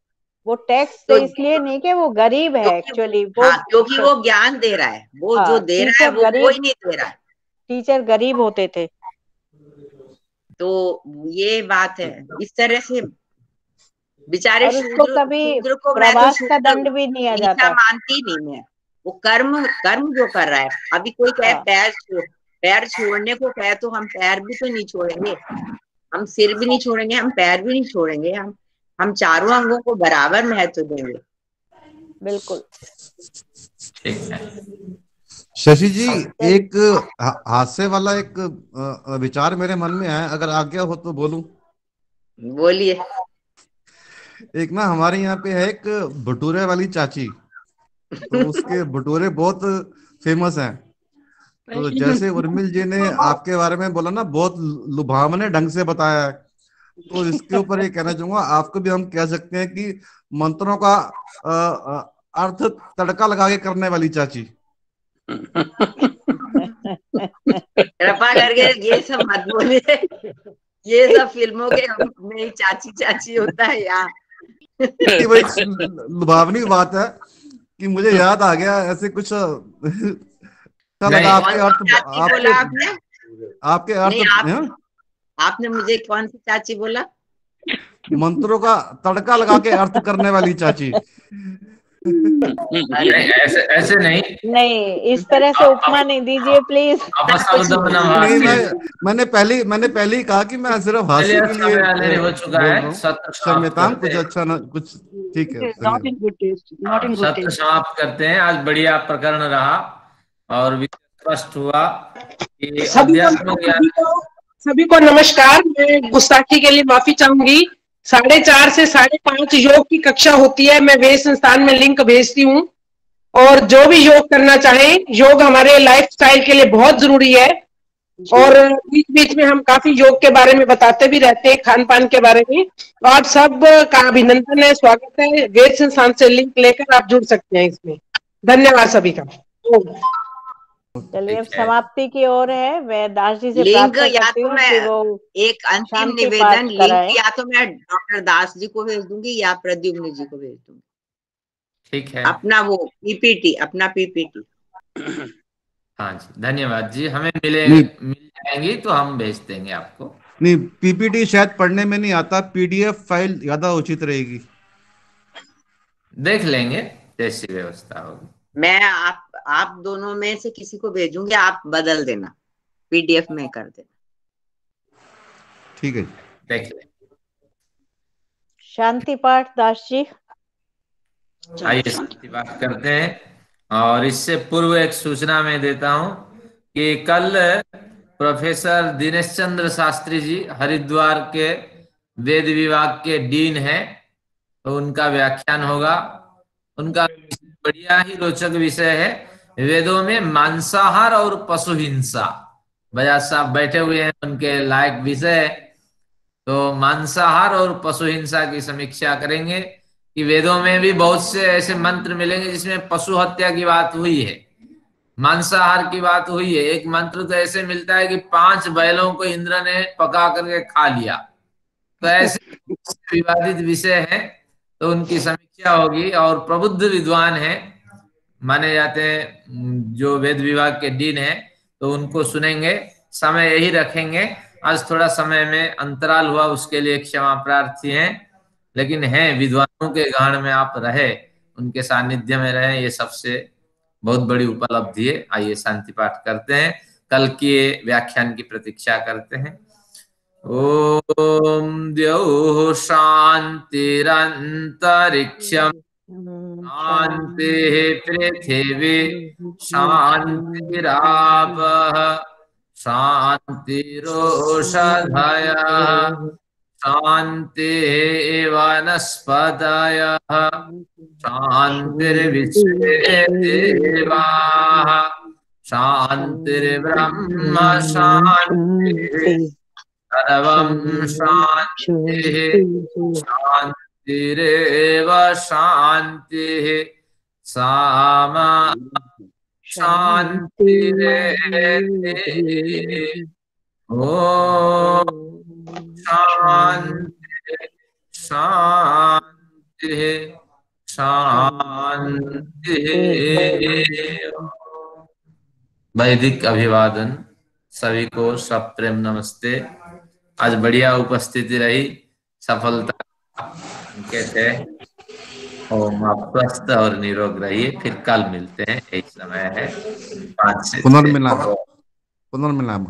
वो टैक्स तो इसलिए नहीं कि वो गरीब है एक्चुअली वो हाँ क्योंकि वो ज्ञान दे रहा है। वो हाँ, जो दे रहा है वो कोई नहीं दे रहा है। टीचर गरीब होते थे। तो ये बात है। इस तरह से बेचारे उसको कभी तो प्रवास का दंड भी दिया नीचा जाता। मानती नहीं मैं। वो कर्म कर्म जो कर रहा है। अभी कोई कहे हाँ। पैर छोड़ पैर छोड़ने को कहे तो हम पैर भी तो नहीं छोड़ेंगे। हम सिर भी नहीं छोड़ेंगे हम पैर भी नहीं छोड़ेंगे। हम हम चारों अंगों को बराबर महत्व देंगे। बिल्कुल। शशि जी एक हास्य वाला एक विचार मेरे मन में है। अगर आज्ञा हो तो बोलूँ। बोलिए। एक ना हमारे यहाँ पे है एक भटूरे वाली चाची। तो उसके भटूरे बहुत फ़ेमस हैं। तो जैसे उर्मिल जी ने आपके बारे में बोला ना बहुत लुभावने ढंग से बताया है। तो इसके ऊपर ये कहना चाहूँगा आपको भी हम कह सकते हैं कि मंत्रों का अ, अर्थ तड़का लगा के करने वाली चाची। कृपा करके ये सब मत बोलिए। ये सब फ़िल्मों के में चाची चाची होता है यहाँ। कि भाई लुभावनी बात है कि मुझे याद आ गया ऐसे कुछ लगा आपके अर्थ आपके आपने? आपके अर्थ? आपने मुझे कौन सी चाची बोला? मंत्रों का तड़का लगा के अर्थ करने वाली चाची। ऐसे ऐसे नहीं। नहीं इस तरह से उपमा नहीं दीजिए प्लीज़ अपशब्दम नहीं मैं मैंने पहले मैंने पहले ही कहा कि मैं सिर्फ़ हास्य के लिए आने हो चुका है क्षम्यताम कुछ अच्छा ना कुछ ठीक है not in good taste not in good taste समाप्त करते हैं आज बढ़िया प्रकरण रहा और स्पष्ट हुआ को सभी को नमस्कार मैं गुस्ताखी के लिए माफ़ी चाहूँगी। साढ़े चार से साढ़े पाँच योग की कक्षा होती है। मैं वे संस्थान में लिंक भेजती हूँ। और जो भी योग करना चाहे योग हमारे लाइफ स्टाइल के लिए बहुत ज़रूरी है। और बीच बीच में हम काफ़ी योग के बारे में बताते भी रहते हैं खान पान के बारे में। तो आप सब का अभिनंदन है स्वागत है। वेद संस्थान से लिंक लेकर आप जुड़ सकते हैं इसमें। धन्यवाद सभी का। चलिए अब समाप्ति की ओर है। मैं दास जी से लिंक या तो मैं एक अंतिम निवेदन लिंक या तो मैं डॉक्टर दास जी को भेज दूँगी या प्रद्युम्न जी को भेज दूँगी। ठीक है। अपना वो पीपीटी अपना पीपीटी। हाँ जी धन्यवाद जी। हमें मिले मिल जाएँगी तो हम भेज देंगे आपको। नहीं पीपीटी शायद पढ़ने में नहीं आता पीडीएफ फ़ाइल ज़्यादा उचित रहेगी। देख लेंगे जैसी व्यवस्था होगी। मैं आप आप दोनों में से किसी को भेजूँगी आप बदल देना। पीडीएफ में कर देना। ठीक है शांति पाठ दास जी। आइए शांति बात करते हैं। और इससे पूर्व एक सूचना मैं देता हूँ कि कल प्रोफेसर दिनेश चंद्र शास्त्री जी हरिद्वार के वेद विभाग के डीन हैं तो उनका व्याख्यान होगा। उनका बढ़िया ही रोचक विषय है। वेदों में मांसाहार और पशु हिंसा। बजाज साहब बैठे हुए हैं उनके लायक विषय। तो मांसाहार और पशु हिंसा की समीक्षा करेंगे कि वेदों में भी बहुत से ऐसे मंत्र मिलेंगे जिसमें पशु हत्या की बात हुई है। मांसाहार की बात हुई है। एक मंत्र तो ऐसे मिलता है कि पाँच बैलों को इंद्र ने पका करके खा लिया। तो ऐसे विवादित विषय है तो उनकी समीक्षा होगी और प्रबुद्ध विद्वान है। माने जाते हैं, जो वेद विभाग के डीन है तो उनको सुनेंगे, समय यही रखेंगे। आज थोड़ा समय में अंतराल हुआ, उसके लिए क्षमा प्रार्थी हैं। लेकिन हैं, विद्वानों के गान में आप रहे, उनके सानिध्य में रहे, ये सबसे बहुत बड़ी उपलब्धि है। आइए शांति पाठ करते हैं। कल के व्याख्यान की प्रतीक्षा करते हैं। ओम द्यौ शांतिरंतरिक्षम शांति पृथिवी शांतिरापः शांतिरोषधय शांति वनस्पतयः शांतिर्विश्वेदेवाः शांतिर्ब्रह्म शांतिः सर्वं शान्तिः। शान्तिरेव शान्तिः सामा शान्तिरेति ॐ शान्ति शान्ति शांति वैदिक अभिवादन, सभी को सब प्रेम नमस्ते। आज बढ़िया उपस्थिति रही, सफलता उनके है। ओम आप स्वस्थ और निरोग रहिए फिर कल मिलते हैं। एक समय है। पाँच से छः। पुनर्मिलाम पुनर्मिलाम